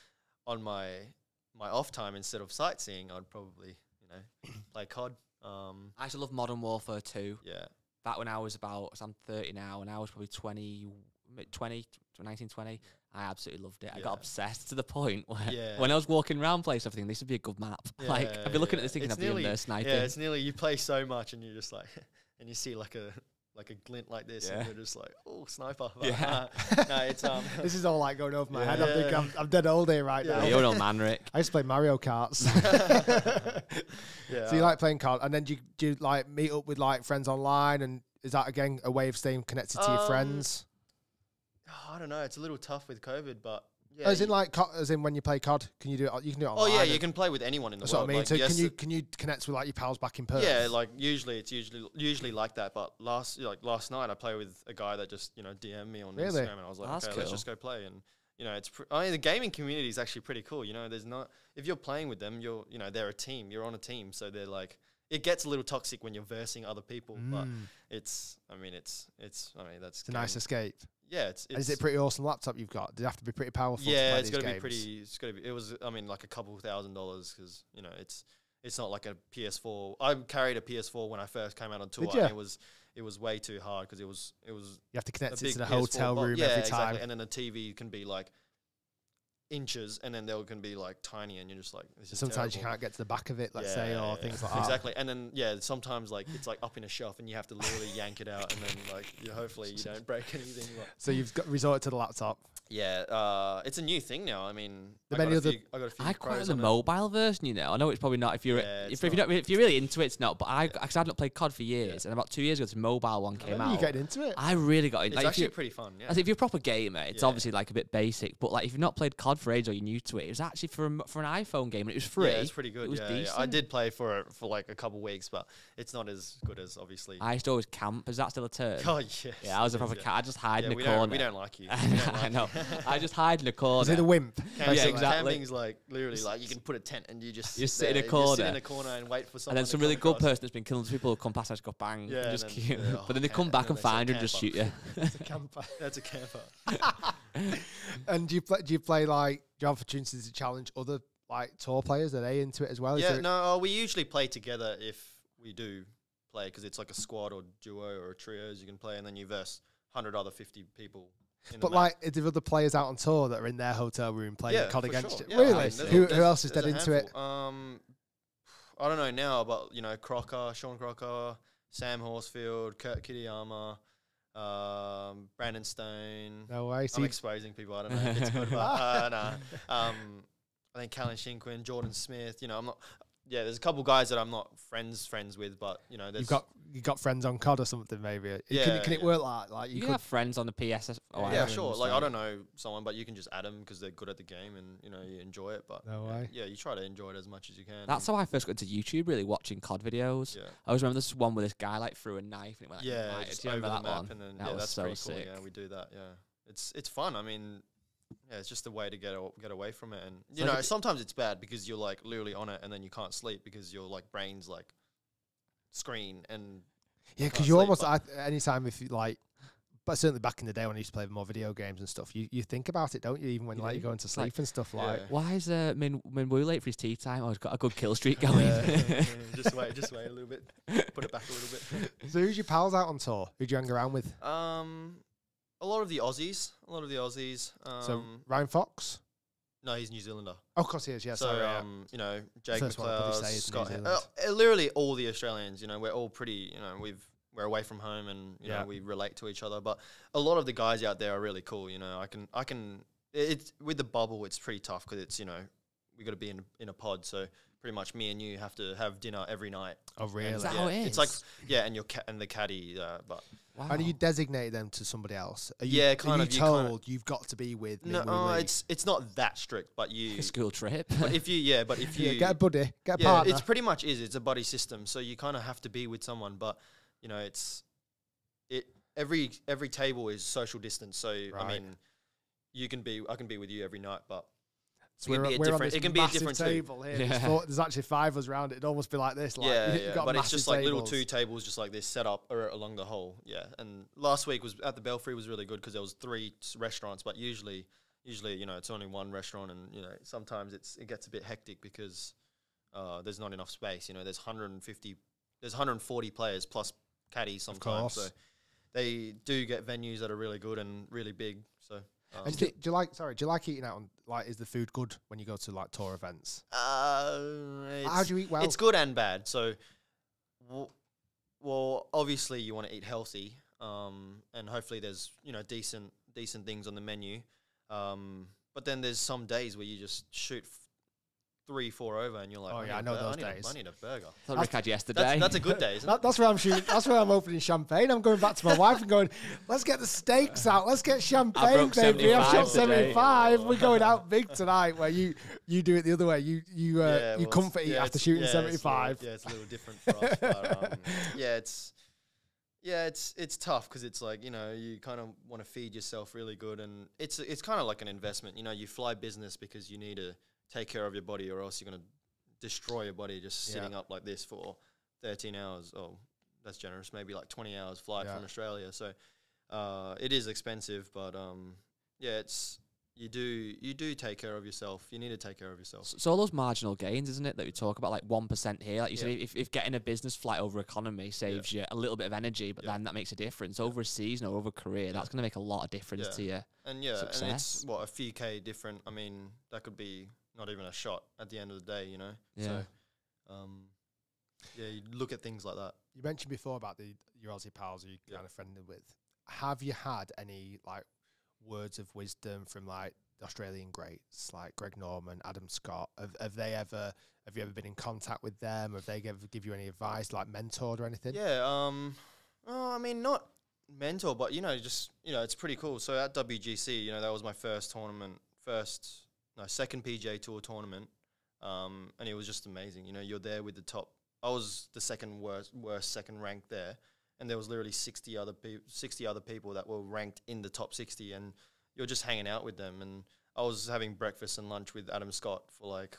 on my my off time instead of sightseeing, I'd probably you know play COD. Um, I used to love Modern Warfare 2. yeah, Back when I was about, so I'm 30 now, and I was probably 20, 20, 19, 20. I absolutely loved it. I got obsessed to the point where Yeah. when I was walking around place, think this would be a good map. like, I'd be looking yeah. at this thinking It's I'd be in there sniping. yeah. It's nearly you play so much, and you're just like, and you see like a like a glint like this, Yeah. and you're just like, oh, sniper. But, Yeah. uh, no, it's um. this is all like going over my head. I think Yeah. I'm, I'm dead all day right Yeah. now. You're an old man, Rick. I used to play Mario Karts. yeah. so you like playing card, and then do you, do you like meet up with like friends online, and is that again a way of staying connected to your Um, friends? I don't know. It's a little tough with COVID, but yeah. As in like, co- as in when you play COD, can you do it? You can do it oh online. yeah, and- you can play with anyone in the That's what I world. mean. like, so yes, can you can you connect with like your pals back in Perth? Yeah, like usually it's usually usually like that. But last like last night I played with a guy that just you know DM'd me on Really? Instagram, and I was like, That's okay, let's cool. just go play. And you know, it's pr- I mean the gaming community is actually pretty cool. You know, there's not if you're playing with them, you're you know they're a team. You're on a team, so they're like it gets a little toxic when you're versing other people, but Mm, it's I mean it's it's I mean that's it's a nice escape. Yeah. It's, it's is it a pretty awesome laptop you've got? Does it have to be pretty powerful? to yeah, play it's got to be pretty. It's got to be. It was. I mean, like a couple thousand dollars because you know it's it's not like a PS4. I carried a PS4 when I first came out on tour. And it was it was way too hard because it was it was You have to connect it to the PS4 hotel box. room yeah, every exactly. time. And then the TV can be like inches, and then they can be like tiny, and you're just like Sometimes you can't get to the back of it, let's Yeah, say, or yeah, things like that. Ah. Exactly, and then yeah, sometimes like it's like up in a shelf, and you have to literally yank it out, and then like you hopefully you don't break anything. So you've got resorted to the laptop. Yeah, uh, it's a new thing now. I mean, The I got, a few, I got a few I quite like the on it. mobile version, you know. I know it's probably not if you're Yeah, if, if, you're not. if you're really into it, it's not. But I because I've not played COD for years, and about two years ago, this mobile one came remember you out. getting into it. I really got It's into. Like, if actually pretty fun. Yeah. If you're a proper gamer, it's Yeah. obviously like a bit basic. But like if you've not played COD for ages or you're new to it, it was actually for a for an iPhone game and it was free. Yeah, it's pretty good. It was yeah, yeah. I did play for it for like a couple weeks, but it's not as good as obviously. I used to always camp. Is that still a term? oh yes. yeah, I was a proper yeah. cat. I just hide in we corner. don't we don't like you. I know. You. I just hide in a corner. Is it a wimp? Camping, Yeah, exactly. Camping's like literally like you can put a tent and you just You sit in a there, You corner. sit in a corner and wait for someone. and then some really good across. person that's been killing people who come past and just go bang. Yeah, and just and cute. then- yeah, but then they oh, come back then and find you and just shoot camper. you. It's a camper. That's a camper. and do you play? Do you play like? Do you have opportunities to challenge other like tour players? Are they into it as well? Yeah, no, uh, we usually play together if we do play because it's like a squad or duo or a trios you can play, and then you verse hundred other fifty people. But like, are there other players out on tour that are in their hotel room playing yeah, COD against sure. you? Yeah, I really? mean, who, who else is dead into it? Um, I don't know now, but you know, Crocker, Sean Crocker, Sam Horsfield, Kurt Kitayama, um, Brandon Stone. No way. I'm exposing people. I don't know if it's good, but uh, nah. Um, I think Callan Shinquin, Jordan Smith. You know, I'm not. Yeah, there's a couple guys that I'm not friends friends with, but you know, there's you've got you got friends on COD or something maybe. can, Yeah, can it yeah. work like like You, you can could? have friends on the PS. Oh, I yeah, sure. Like. I don't know someone, but you can just add them because they're good at the game and you know you enjoy it. But No yeah, way. yeah, you try to enjoy it as much as you can. That's how I first got into YouTube, really watching COD videos. yeah. I always remember this one where this guy like threw a knife and it went like yeah, right. just Do you over remember the that map, one? and then That yeah, was that's so pretty sick. cool. Yeah, we do that. Yeah, it's it's fun. I mean, yeah, it's just a way to get a, get away from it. And you like know, a- sometimes it's bad because you're like literally on it, and then you can't sleep because your like brain's like screen and Yeah, because you sleep, almost but- I, anytime if you like, but certainly back in the day when I used to play more video games and stuff, you, you think about it, don't you? Even when you like you're going to sleep like- and stuff Yeah. like. Why is uh, Min Min Woo late for his tee time? Oh, he's got a good kill streak going. Yeah. just wait, just wait a little bit, put it back a little bit. So who's your pals out on tour? Who do you hang around with? Um, a lot of the Aussies, a lot of the Aussies. Um, so Ryan Fox. no, he's New Zealander. Oh, of course he is. Yeah, so sorry. yeah. um, you know, Jake I'll McLeod, Scott, uh, uh, literally all the Australians. You know, we're all pretty. You know, we've we're away from home, and you Yeah. know, we relate to each other. But a lot of the guys out there are really cool. You know, I can I can. It's with the bubble. It's pretty tough because it's you know we got to be in in a pod. So pretty much me and you have to have dinner every night. oh, really? Is that yeah, how it It's like yeah, and your ca- and the caddy. Uh, but wow. And you designate them to somebody else? Are you, Yeah, are kind you of, you kinda- told you've got to be with no, Min Woo uh, it's it's not that strict. But you, a school trip. but if you yeah, but if you yeah, get a buddy, get a yeah, partner. it's pretty much is. It's a buddy system, so you kind of have to be with someone. But you know, it's it every every table is social distance. So I mean, you can be I can be with you every night, but So it can be a different- it can be a different table here. There's, four, there's actually five of us around it. It'd almost be like this. Like, yeah, yeah. But it's just like little two tables, just like this, set up along the whole. Yeah, and last week was at the Belfry was really good because there was three restaurants, but usually. Usually, you know, it's only one restaurant, and you know, sometimes it's it gets a bit hectic because uh, there's not enough space. You know, there's 150, there's 140 players plus caddies sometimes. So they do get venues that are really good and really big. Um, And do, do you like? Sorry, do you like eating out? On, like, is the food good when you go to like tour events? uh, How do you eat well? it's good and bad. So, w- well, obviously you want to eat healthy, um, and hopefully there's you know decent decent things on the menu. Um, but then there's some days where you just shoot three, four over, and you're like, Oh, yeah, need I a know bur- those need a- days. I need a burger. Thought Rick had yesterday. That's, that's a good day, isn't it? That, that's where I'm shooting. That's where I'm opening champagne. I'm going back to my wife and going, let's get the steaks out. Let's get champagne, baby. I've shot today. 75. We're going out big tonight. Where you you do it the other way. You you uh, Yeah, you well, comfort it's- eat yeah, after shooting yeah, it's little- 75. yeah, it's a little different for us. But, um, yeah, it's yeah, it's it's tough because it's like you know you kind of want to feed yourself really good, and it's it's kind of like an investment. You know, you fly business because you need to take care of your body, or else you're gonna destroy your body just Yeah. sitting up like this for 13 hours. Oh, that's generous. Maybe like 20 hours flight Yeah. from Australia. So uh, it is expensive, but um, yeah, it's you do you do take care of yourself. You need to take care of yourself. S- So all those marginal gains, isn't it, that we talk about, like one percent here, like you Yeah. say, if, if getting a business flight over economy saves you a little bit of energy, but Yeah. then that makes a difference over a season or over a career, that's going to make a lot of difference Yeah. to you. And yeah, and it's success. what a few k different. I mean, that could be not even a shot at the end of the day, you know. Yeah. So, um, yeah, you look at things like that. You mentioned before about the your Aussie pals who you Yeah. kind of friendly with. Have you had any like words of wisdom from like the Australian greats like Greg Norman, Adam Scott? Have, have they ever have you ever been in contact with them? Have they ever give you any advice, like mentored or anything? Yeah. Um. Oh, I mean, not mentor, but you know, just you know, it's pretty cool. So at WGC, you know, that was my first tournament, first no second PGA Tour tournament, um, and it was just amazing. You know, you're there with the top. I was the second worst, worst second ranked there, and there was literally sixty other people, sixty other people that were ranked in the top sixty, and you're just hanging out with them. And I was having breakfast and lunch with Adam Scott for like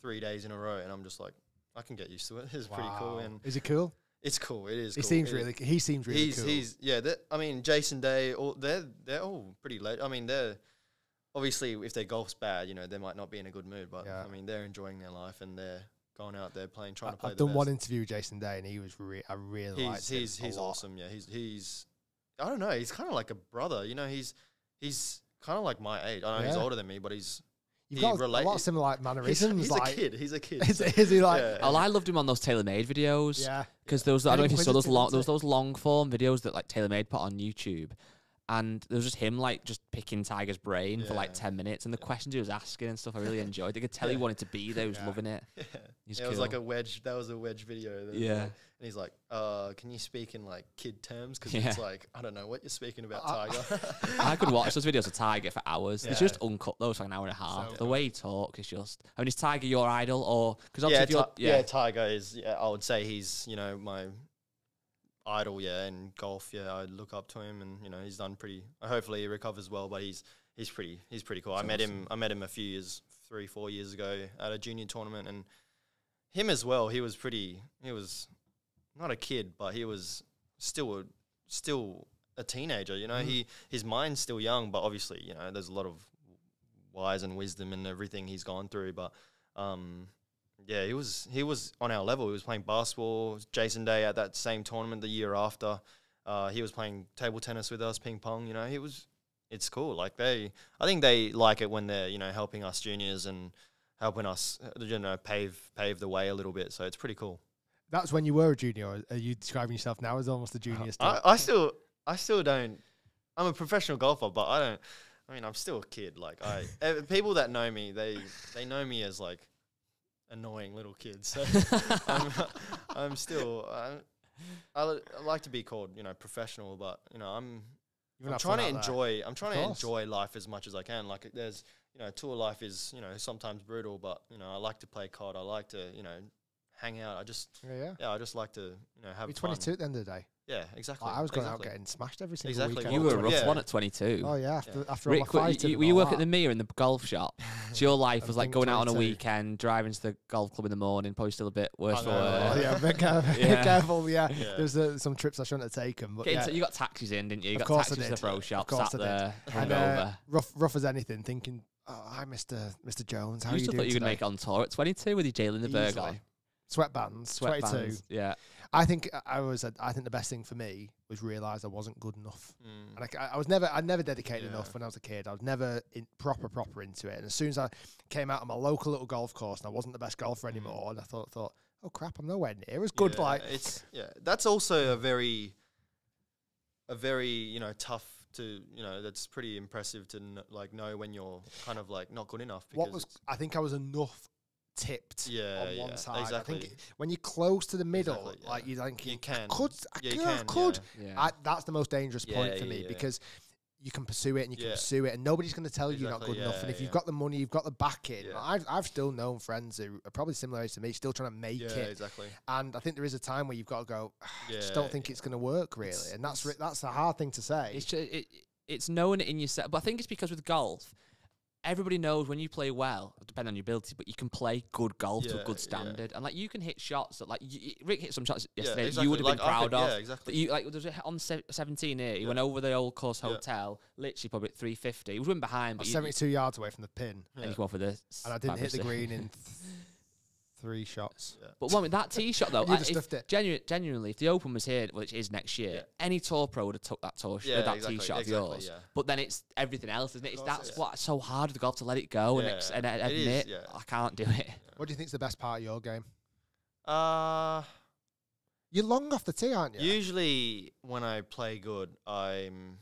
three days in a row, and I'm just like, I can get used to it. It's pretty cool, and is it cool? it's cool. It is. He cool. seems It really. He seems really he's cool. he's yeah. I mean, Jason Day. All they're they're all pretty. Le- I mean, they're obviously if their golf's bad, you know, they might not be in a good mood. But Yeah. I mean, they're enjoying their life and they're going out there playing, trying I, to play I've the done one interview with Jason Day, and he was re- I really liked He's him he's a he's awesome. Yeah, he's he's I don't know. He's kind of like a brother. You know, he's he's kind of like my age. I know he's older than me, but he's You've he got a lot of similar like he's, mannerisms. he's like, a kid. He's a kid. Is, so- is he like? Yeah. Oh, I loved him on those TaylorMade videos. Yeah. Because there was, I don't know if you saw those inquisitive, long, isn't there was it? those long form videos that like TaylorMade put on YouTube, and there was just him like just picking Tiger's brain for like ten minutes, and the questions he was asking and stuff, I really enjoyed. You could tell he wanted to be there. He was Yeah. loving it. Yeah. He's Yeah, it was like a wedge. That was a wedge video. Yeah. like- and he's like, "Uh, can you speak in like kid terms? Because Yeah. it's like I don't know what you're speaking about, Tiger." I could watch those videos of Tiger for hours. It's just uncut those like an hour and a half. So the way he talks is just. I mean, is Tiger your idol or because yeah, obviously if you're, Ti- yeah, yeah, Tiger is. Yeah, I would say he's you know my idol. Yeah, in golf. Yeah, I look up to him, and you know he's done pretty. Hopefully he recovers well, but he's he's pretty he's pretty cool. I met awesome. him. I met him a few years, three four years ago at a junior tournament, and him as well. He was pretty. He was not a kid, but he was still a still a teenager. You know, Mm. he his mind's still young, but obviously, you know, there's a lot of wise and wisdom and everything he's gone through. But um, yeah, he was he was on our level. He was playing basketball. Jason Day at that same tournament the year after. Uh, he was playing table tennis with us, ping pong. You know, he was. It's cool. Like they, I think they like it when they're you know helping us juniors and helping us uh, you know pave pave the way a little bit. So it's pretty cool. That's when you were a junior. Are you describing yourself now as almost a junior? still? I, I still I still don't. I'm a professional golfer, but I don't. I mean, I'm still a kid. Like I, eh, people that know me, they they know me as like annoying little kids. So I'm, I'm still. I, I, li- I like to be called, you know, professional, but you know, I'm I'm trying to out there. enjoy. I'm trying to enjoy life as much as I can. Like there's, you know, tour life is, you know, sometimes brutal, but you know, I like to play COD. I like to, you know, hang out. I just, Yeah, yeah. yeah, I just like to, you know, have You're fun. 22 at the end of the day. Yeah, exactly. Like, I was going out getting smashed every single Exactly. weekend. you were a rough Yeah. one at 22. Oh yeah, after, Yeah. after all my Rick, what- fighting. you, and you all work at the mirror in the golf shop. So your life was like think going out on a weekend, driving to the golf club in the morning, probably still a bit worse for Hungover. Oh, wear. yeah, be careful. Yeah. Be careful. Yeah, Yeah. there's uh, some trips I shouldn't have taken, but Getting yeah. to- you got taxis in, didn't you? You Of got course I taxis to the did. pro Of shop, course sat I did. there, and uh, hungover. rough, rough as anything, thinking, oh, hi, Mister Mister Jones. How you are you still doing thought you could today? make on tour at 22 with your Jalen the Burger Easily. on? Sweatbands, 22. Sweatbands. Yeah. I think I was. I think the best thing for me was realize I wasn't good enough. Mm. And I, I was never, I never dedicated Yeah. enough when I was a kid. I was never in, proper, proper into it. And as soon as I came out of my local little golf course and I wasn't the best golfer Mm. anymore, and I thought, thought, oh crap, I'm nowhere near as good. Yeah, Like, it's yeah. That's also a very, a very you know tough to you know that's pretty impressive to like know when you're kind of like not good enough. Because what was? I think I was enough tipped Yeah, on one yeah, side. I exactly. think when you're close to the middle, Exactly, like yeah. you think you can I could, I yeah, could, you I can, could. yeah. Yeah. I, that's the most dangerous point for yeah, me yeah. because you can pursue it and you can Yeah. pursue it, and nobody's going to tell you you're not Exactly, good enough. And yeah, if you've got the money, you've got the backing. Yeah. I've I've still known friends who are probably similar age to me, still trying to make yeah, it. exactly. And I think there is a time where you've got to go. Ah, I Yeah, just don't think it's going to work really, It's- and that's that's a hard thing to say. It's ju- it, it's knowing it in yourself. But I think it's because with golf, everybody knows when you play well, depending on your ability, but you can play good golf to a Yeah, good yeah. standard. And like you can hit shots that like you, you- Rick hit some shots yesterday that exactly. you would have like, been proud could- of. Yeah, That exactly. you like there's a, on se- 17 here. He Yeah. went over the old course Yeah. hotel, literally probably at 350. He was running behind, but was you, 72 yards away from the pin, and Yeah. you come off with a and I didn't hit the green in th- three shots. Yeah. But one with that tee shot though, You'd I- if- it. Genu- genuinely, if the Open was here, which is next year, Yeah. any tour pro would have took that tour, sh- Yeah, that exactly, tee shot exactly, of yours. yeah. But then it's everything else, isn't it? It's, that's it is. what's so hard with the golf to let it go and, ex- and, uh, it is, admit yeah. I can't do it. What do you think is the best part of your game? Uh You're long off the tee, aren't you? usually when I play good, I'm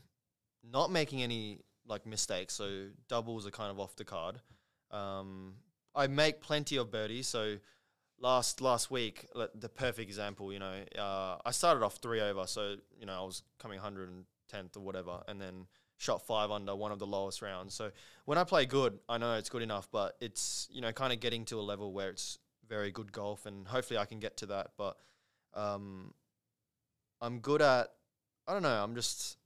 not making any like mistakes. So doubles are kind of off the card. Um, I make plenty of birdies. So last last week, the perfect example, you know, uh, I started off three over. So you know, I was coming 110th or whatever, and then shot five under one of the lowest rounds. So when I play good, I know it's good enough, but it's you know kind of getting to a level where it's very good golf, and hopefully I can get to that. But um, I'm good at I don't know. I'm just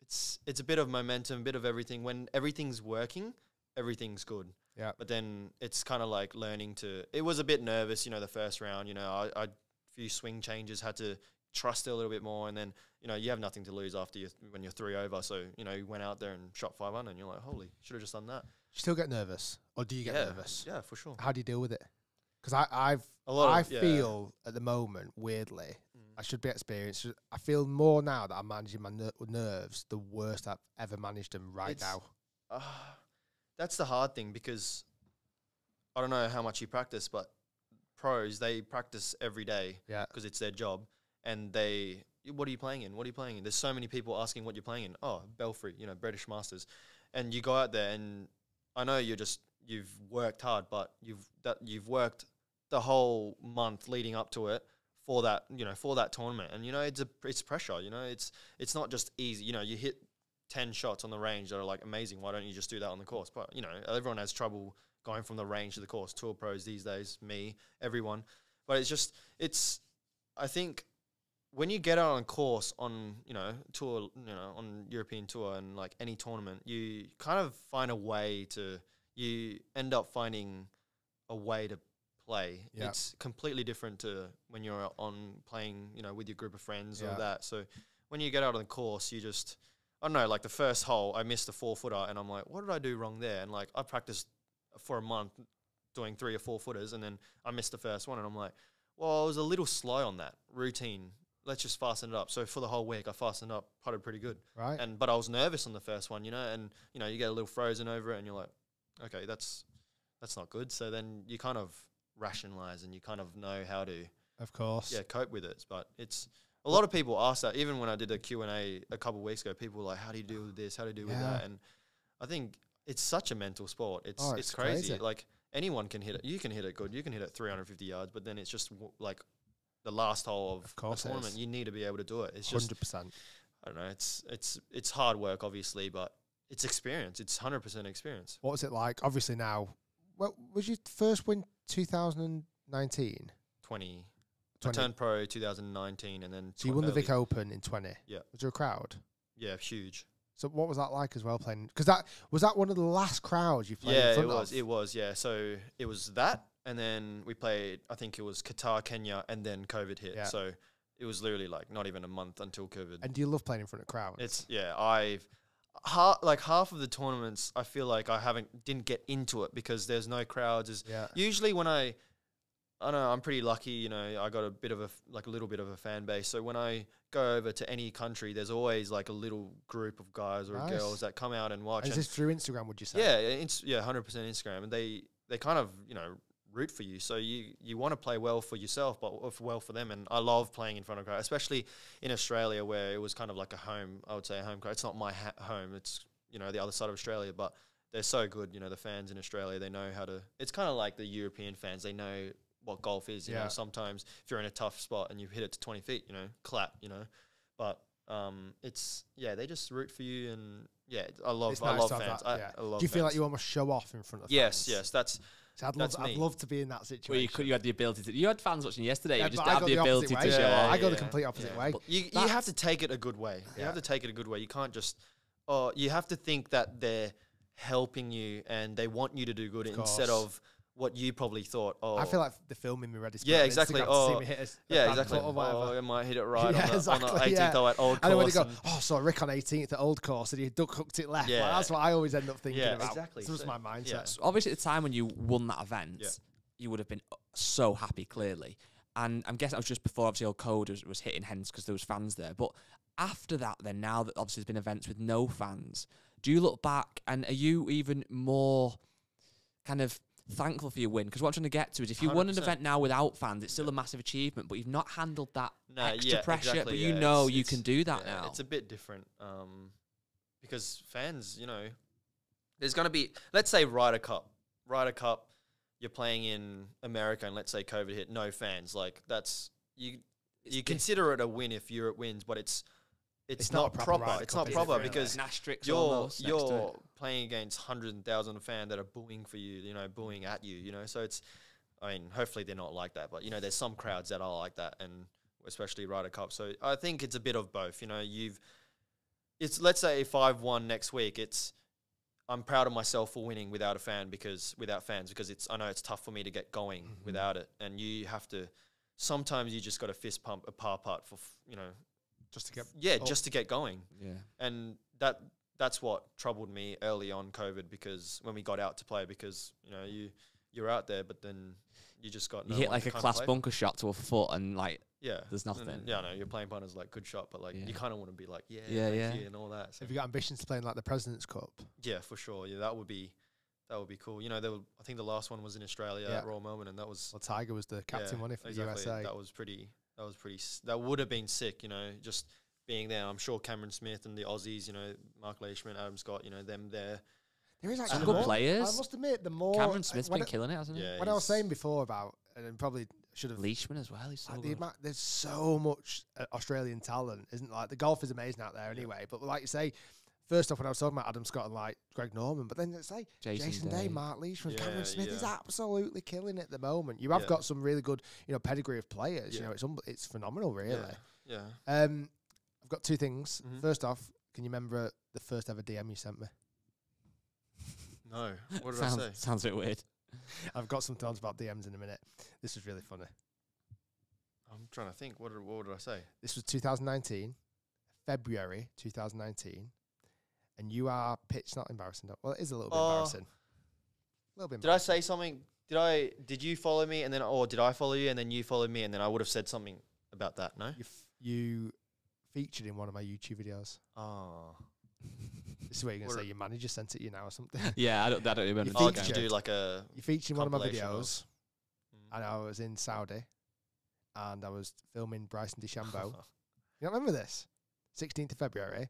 it's it's a bit of momentum, a bit of everything. When everything's working, everything's good. Yeah. But then it's kind of like learning to. It was a bit nervous, you know, the first round. You know, I, I few swing changes had to trust it a little bit more, and then you know you have nothing to lose after you when you're three over. So you know you went out there and shot five under, and you're like, holy, should have just done that. You still get nervous, or do you get yeah, nervous? Yeah, for sure. How do you deal with it? Because I, I've, A lot. I of, yeah. feel at the moment weirdly, I should be experienced. I feel more now that I'm managing my ner- nerves the worst I've ever managed them right It's- now. Uh, that's the hard thing because I don't know how much you practice, but pros they practice every day Yeah, because it's their job, and they. What are you playing in? What are you playing in? There's so many people asking what you're playing in. Oh, Belfry, you know, British Masters, and you go out there, and I know you're just you've worked hard, but you've that you've worked the whole month leading up to it for that you know for that tournament, and you know it's a it's pressure. You know, it's it's not just easy. You know, you hit 10 shots on the range that are like amazing. Why don't you just do that on the course? But, you know, everyone has trouble going from the range to the course. Tour pros these days, me, everyone. But it's just, it's, I think when you get out on a course on, you know, tour, you know, on European tour and like any tournament, you kind of find a way to, you end up finding a way to play. Yeah. It's completely different to when you're on playing, you know, with your group of friends Yeah. or that. So when you get out on the course, you just, I don't know, like the first hole, I missed a four footer, and I'm like, what did I do wrong there? And like, I practiced for a month doing three or four footers, and then I missed the first one, and I'm like, well, I was a little slow on that routine. Let's just fasten it up. So for the whole week, I fastened up, putted pretty good, right. and but I was nervous on the first one, you know, and you know, you get a little frozen over it, and you're like, okay, that's that's not good. So then you kind of rationalize, and you kind of know how to of course. yeah cope with it but it's a lot of people ask that even when i did a q&a a couple of weeks ago people were like how do you deal with this how do you deal with that and i think it's such a mental sport it's Oh, it's, it's crazy. crazy. like anyone can hit it you can hit it good you can hit it 350 yards but then it's just w- like the last hole of, Of tournament you need to be able to do it it's just Hundred percent. i don't know it's it's it's hard work obviously but it's experience it's 100% experience What was it like? Obviously now, what was your first win? 2019. 20 I 20. turned pro 2019 and then So you won the early- Vic Open in 20. Yeah. Was there a crowd? yeah huge So what was that like as well playing? Because that was that one of the last crowds you played in Yeah, it front was. of. It was. Yeah. So it was that, and then we played. I think it was Qatar, Kenya, and then COVID hit. Yeah. So it was literally like not even a month until COVID. and do you love playing in front of crowds? it's yeah. I've ha- like half of the tournaments. I feel like I haven't didn't get into it because there's no crowds. Is yeah. usually when I. I know I'm pretty lucky, you know. I got a bit of a like a little bit of a fan base. So when I go over to any country, there's always like a little group of guys or Nice. girls that come out and watch. And is this through Instagram? Would you say? yeah, yeah, yeah, hundred percent Instagram, and they they kind of you know root for you. So you you want to play well for yourself, but well for them. And I love playing in front of crowd, especially in Australia where it was kind of like a home. I would say a home crowd. It's not my ha- home. It's you know the other side of Australia, but they're so good. You know the fans in Australia, they know how to. It's kind of like the European fans. They know what golf is. You Yeah. know, sometimes if you're in a tough spot and you hit it to twenty feet, you know, clap. You know, but. Um, it's yeah, they just root for you, and yeah, I love It's I nice love fans. that, yeah. I love Do you feel like you almost show off in front of? Yes, fans? yes, that's So I'd love. That's To, I'd love to be in that situation. Well, you could, you had the ability to. You had fans watching yesterday. Yeah, you just but I have the the ability opposite to way. show Yeah, off. I go the complete opposite yeah. way. But you you have to take it a good way. You Yeah. have to take it a good way. You can't just oh you have to think that they're helping you and they want you to do good Of instead course. of what you probably thought. Oh, I feel like the film in me ready. to Yeah, exactly. Instagram to Oh, see me hit a s- a yeah, bad exactly. or whatever. Oh, I might hit it right Yeah, on, the, exactly, on the 18th yeah. hole at Old And then when Course. they go, oh, so Rick on 18th at Old Course, and he duck hooked it left. Like, Yeah. that's what I always end up thinking Yeah, about. exactly. It's just So- my mindset. yeah. So obviously, at the time when you won that event, Yeah. you would have been uh, so happy, clearly. And I'm guessing that was just before obviously old code was, was hitting, hence because there was fans there. But after that, then now that obviously there's been events with no fans, do you look back and are you even more kind of thankful for your win? Because what I'm trying to get to is if you won an 100%. event now without fans, it's still a massive achievement, but you've not handled that No, extra yeah, pressure. exactly, but you yeah, know it's- you it's- can do that yeah, now. It's a bit different um, because fans, you know, there's going to be, let's say Ryder Cup, Ryder Cup, you're playing in America, and let's say COVID hit, no fans. Like that's you. You consider it a win if Europe wins, but it's it's, It's not not, proper proper. It's not proper really? because an asterisk you're almost next to it. you're playing against hundreds and thousands of fans that are booing for you, you know, booing at you, you know. So it's, I mean, hopefully they're not like that, but you know, there's some crowds that are like that, and especially Ryder Cup. So I think it's a bit of both. You know, you've, it's let's say five one next week. It's, I'm proud of myself for winning without a fan because without fans because it's I know it's tough for me to get going Mhm. without it, and you have to sometimes you just got to fist pump a par putt for you know just to get yeah Oh. just to get going Yeah. and that that's what troubled me early on COVID because when we got out to play because you know you you're out there but then you just got You hit like a class bunker shot to a foot and like yeah there's and nothing. yeah no your playing partner's like good shot but like Yeah. you kind of want to be like yeah Yeah, yeah. and all that so Have you got ambitions to play in like the President's Cup? yeah for sure yeah that would be that would be cool you know there were, I think the last one was in Australia Yeah. at Royal Melbourne and that was Well, Tiger was the captain, yeah, one for exactly. the USA. That was pretty. That was pretty. That would have been sick. You know, just being there. I'm sure Cameron Smith and the Aussies. You know, Mark Leishman, Adam Scott. You know, them there. There is Some actually good more- players. I must admit, the more Cameron Smith's been I- killing it, hasn't he? Yeah. When I was saying before about, and probably should have Leishman as well. He's so Like the good. amount, there's so much uh, Australian talent, isn't like the golf is amazing out there anyway. But like you say, first off, when I was talking about Adam Scott and like Greg Norman, but then it's like Jason, Jason, Day. Day, Mark Leishman, Yeah, Cameron Smith is absolutely killing it at the moment. You have Yeah. got some really good, you know, pedigree of players. You know, it's un- it's phenomenal, really. Yeah. yeah. Um, I've got two things. Mhm. First off, can you remember the first ever DM you sent me? No. What did sounds, I say? sounds a bit weird. I've got some thoughts about DMs in a minute. This is really funny. I'm trying to think. What did, what did I say? This was 2019, February 2019, and you are pitch Not embarrassing. though. Well, it is a little bit Oh. embarrassing. A little bit. Did I say something? Did I? Did you follow me and then, or did I follow you and then you followed me and then I would have said something about that? No. You, f- you featured in one of my YouTube videos. Oh. This is where you're gonna What say your manager sent it you now or something. yeah, I don't, I don't remember. You Oh, did you Featured. do like a? you featured in one of my videos, Mm. and I was in Saudi, and I was filming Bryson DeChambeau. you don't remember this? 16th of February,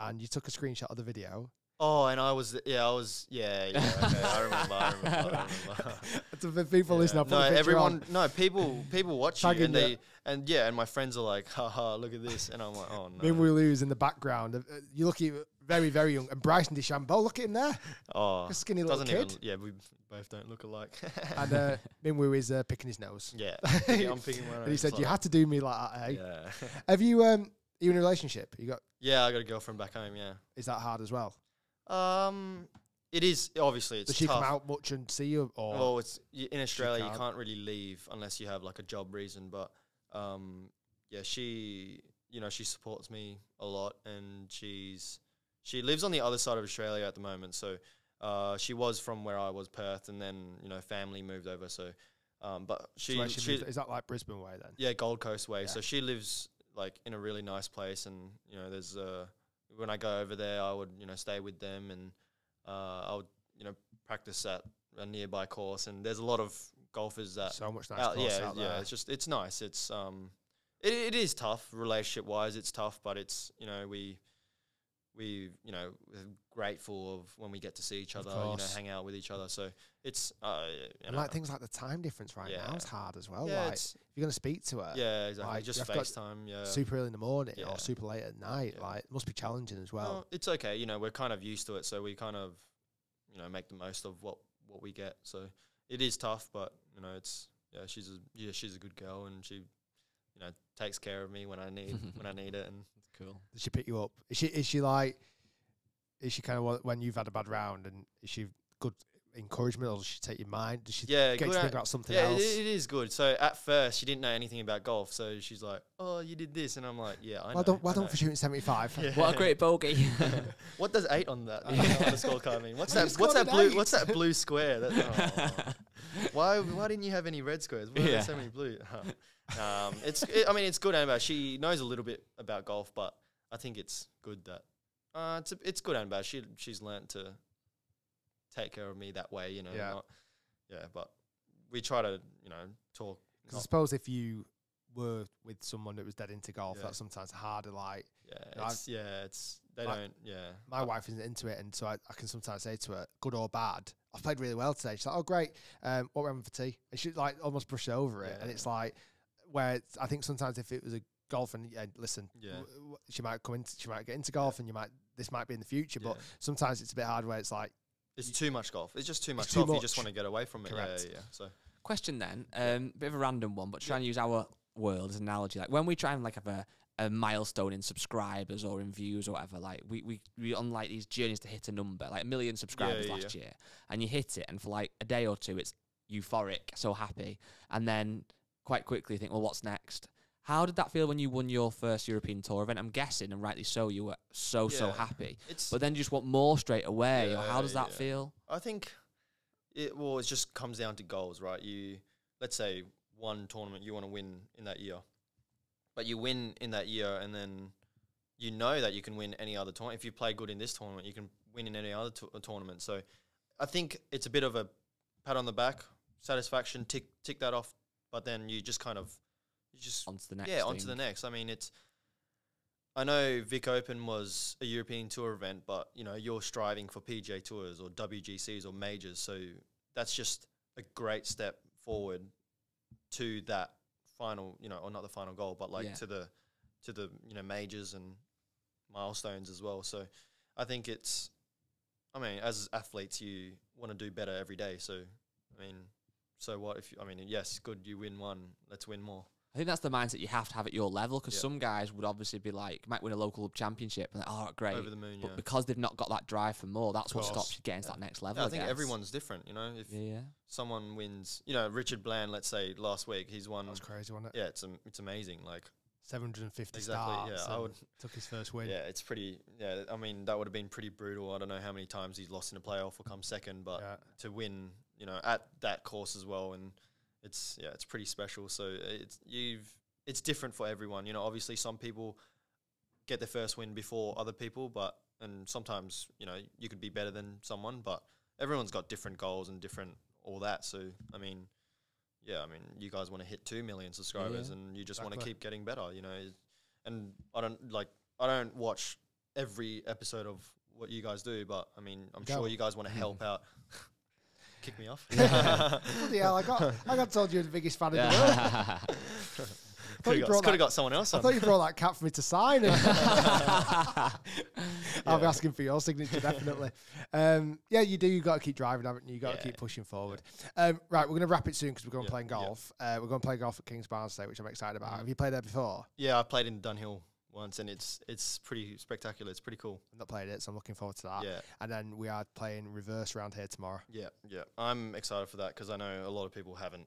and you took a screenshot of the video. Oh, and I was yeah, I was yeah, yeah. Okay, I remember. I remember. I remember. people Yeah. listening, I'll no, everyone, on. no, people, people watch you, and you. they, and yeah, and my friends are like, haha, look at this, and I'm like, oh no, Min Woo Lee's in the background. Uh, You look very, very young, and Bryson DeChambeau. Look at him there, oh, a skinny little kid. even, yeah, we both don't look alike. and uh, Min Woo is uh, picking his nose. yeah, yeah, I'm picking one. and he said, "You had to do me like that." Hey, yeah, have you um, in a relationship? You got yeah, I got a girlfriend back home. Yeah, is that hard as well? um, it is obviously it's Does she tough. come out much and see you, or Well, it's in Australia. You can't. can't really leave unless you have like a job reason. But um, yeah, she, you know, she supports me a lot, and she's she lives on the other side of Australia at the moment. So uh, she was from where I was, Perth, and then you know, family moved over. So, um, but so she, where she she is that like Brisbane way then? yeah, Gold Coast way. Yeah. So she lives like in a really nice place, and you know, there's uh, when I go over there, I would you know stay with them, and uh, I would you know practice at a nearby course, and there's a lot of golfers that So much nice out, yeah, out yeah. there. It's just it's nice. It's um, it it is tough relationship wise. It's tough, but it's you know we we you know we're grateful of when we get to see each other, you know, hang out with each other. So it's uh, you and know, like things like the time difference right now Yeah. is hard as well. yeah, like if you're gonna speak to her, yeah, exactly. like, just FaceTime, yeah. super early in the morning Yeah. or super late at night, Yeah. like it must be challenging as well. Well, it's okay. You know, we're kind of used to it, so we kind of, you know, make the most of what what we get. So it is tough, but you know, it's yeah, she's a yeah, she's a good girl, and she, you know, takes care of me when I need when I need it, and cool. Does she pick you up? Is she is she like is she kind of when you've had a bad round and is she good encouragement or does she take your mind? Does she yeah, get you to at- think about something yeah, it, it is good. So at first, she didn't know anything about golf, so she's like, "Oh, you did this," and I'm like, "Yeah, I well know." done, well I done know." for shooting seventy five. Yeah. What a great bogey. what does eight on that on the scorecard mean? What's that? What's that blue? eight. What's that blue square? That, oh. why? Why didn't you have any red squares? Why are Yeah. there so many blue? Oh. Um, it's. It, I mean, it's good and bad. She knows a little bit about golf, but I think it's good that. Uh, it's a, it's good and bad. She she's learned to take care of me that way. You know. Yeah. Not, yeah, but we try to you know talk. I suppose if you were with someone that was dead into golf, Yeah. that's sometimes harder. Like yeah, it's, yeah, it's they My- don't. Yeah, my wife isn't into it, and so I, I can sometimes say to her, good or bad, I've played really well today. She's like, oh great, um, what we're having for tea? And she like almost brush over it, and it's like where it's, I think sometimes if it was a golf and yeah, listen, Yeah. w- w- she might come into, she might get into golf, and you might this might be in the future, but yeah. sometimes it's a bit hard where it's like it's too much golf. It's just too much too golf. You just want to get away from it. Correct. Yeah, yeah, yeah. So. Question then, um, bit of a random one, but try and use our world as an analogy. Like when we try and like have a, a milestone in subscribers or in views or whatever, like we we we on like these journeys to hit a number, like a million subscribers yeah, last year, and you hit it, and for like a day or two, it's euphoric, so happy, and then quite quickly think, well, what's next? How did that feel when you won your first European Tour event? I'm guessing, and rightly so, you were so so happy. It's But then you just want more straight away. or how does that yeah. feel? I think it well, it just comes down to goals, right? You let's say one tournament you want to win in that year, but you win in that year, and then you know that you can win any other tournament. If you play good in this tournament, you can win in any other uh, tournament. So I think it's a bit of a pat on the back, satisfaction, tick tick that off. But then you just kind of you just On to the next. yeah, on to the next. I mean, it's. I know Vic Open was a European Tour event, but you know you're striving for PGA Tours or WGCs or majors, so that's just a great step forward to that final, you know, or not the final goal, but like Yeah. to the to the you know majors and milestones as well. So I think it's. I mean, as athletes, you want to do better every day. So I mean, so what if you, I mean, yes, good, you win one, let's win more. I think that's the mindset you have to have at your level because Yeah. some guys would obviously be like, might win a local championship and like, oh, great. Over the moon, But yeah. because they've not got that drive for more, that's what stops you getting to that next level. Yeah, I think guess. everyone's different, you know. If Yeah, yeah. someone wins, you know, Richard Bland, let's say last week, he's won. That's crazy, wasn't it? Yeah, it's am- it's amazing. Like, 750 Exactly, yeah, starts. I would- took his first win. yeah, it's pretty. Yeah, I mean, that would have been pretty brutal. I don't know how many times he's lost in a playoff or come second, but Yeah. to win, you know, at that course as well, and it's yeah, it's pretty special. So it's you've it's different for everyone. You know, obviously some people get their first win before other people, but and sometimes you know you could be better than someone, but everyone's got different goals and different all that. So I mean, yeah, I mean, you guys want to hit two million subscribers, yeah. and you just want to keep getting better. You know, and I don't like I don't watch every episode of what you guys do, but I mean, I'm sure you guys want to help out. Kick me off. Bloody hell, I got, I got told you're the biggest fan in the world. Could you have brought got, that- got someone else I on. thought you brought that cap for me to sign. and I'll be asking for your signature definitely. Um, yeah, you do. You got to keep driving, haven't you? You got to Yeah. keep pushing forward. Um, right, we're going to wrap it soon because we're going Yeah, playing yeah. golf. Uh, we're going to play golf at Kingsbarns today, which I'm excited about. Mhm. Have you played there before? Yeah, I played in Dunhill once, and it's it's pretty spectacular. It's pretty cool. I've not played it, so I'm looking forward to that. Yeah, And then we are playing reverse round here tomorrow. yeah, yeah. I'm excited for that because I know a lot of people haven't.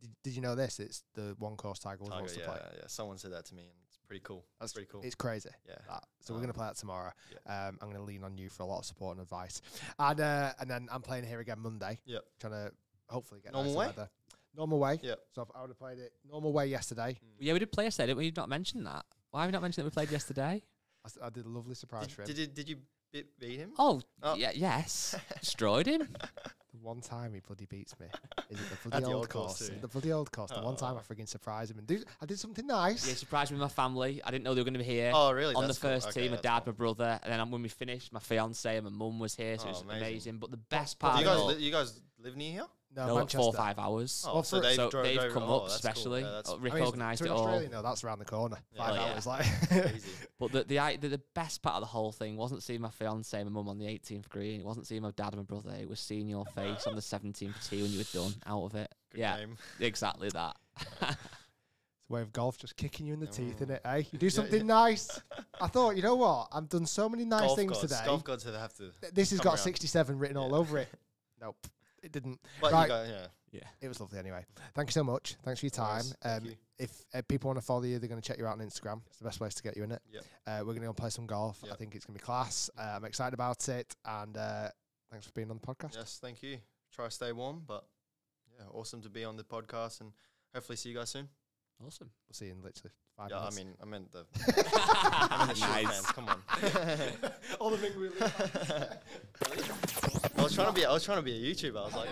Did, did you know this? It's the one course Tiger Woods Tiger, wants to yeah, play. yeah. Someone said that to me, and it's pretty cool. That's That's pretty cool. It's crazy. Yeah. that. So we're Um, going to play that tomorrow. Um, I'm going to lean on you for a lot of support and advice. And uh, and then I'm playing here again Monday. Yep. Trying to hopefully get Normal nicer way? weather. Normal way. Yep. So I would have played it normal way yesterday. yeah, we did play yesterday, didn't we? You've not mentioned that. Why have you not mentioned that we played yesterday? I, s- I did a lovely surprise for Did, him. did you did you beat, beat him? Oh, Oh. yeah, yes. Destroyed him. the one time he bloody beats me is it the bloody the old old course course? too. The bloody old course. The one time I Oh. frigging surprised him and do, I did something nice. Yeah, surprised me with my family. I didn't know they were going to be here. Oh, really? on the That's cool. first Okay, team, my that's dad, cool. my brother, and then when we finished, my fiance and my mum was here, so it Oh, was amazing. amazing. But the best Do part you of guys it all, li- you guys live near here? No, no, Manchester. four or five hours. Oh, so they've, so dro- they've drove- come oh, up that's cool. especially. Yeah, that's uh, I mean, recognised to it all. No, that's around the corner. Yeah. Five Yeah. hours, like. But the, the the the best part of the whole thing wasn't seeing my fiance and my mum on the 18th green. It wasn't seeing my dad and my brother. It was seeing your face on the 17th tee when you were done out of it. Good yeah, game. exactly that. It's a way of golf just kicking you in the teeth, Oh. in it, eh? You do something yeah. nice. I thought, you know what? I've done so many nice golf things gods. today. Golf gods have have to. Th- This has got around. 67 written all over it. Nope, it didn't. But Right. you got, yeah. Yeah. It was lovely anyway. Thank you so much. Thanks for your time. worries. Thank Um, you. if uh, people want to follow you, they're going to check you out on Instagram. It's the best place to get you in it. Yep. Uh, we're going to go and play some golf. I think it's going to be class. Uh, I'm excited about it. And uh, thanks for being on the podcast. Yes, thank you. Try to stay warm, but yeah, awesome to be on the podcast and hopefully see you guys soon. Awesome. We'll see you in literally five Yeah, I mean, I meant the, I meant the Nice. Come on. all the big wheelie I was trying to be, I was trying to be a YouTuber. I was like.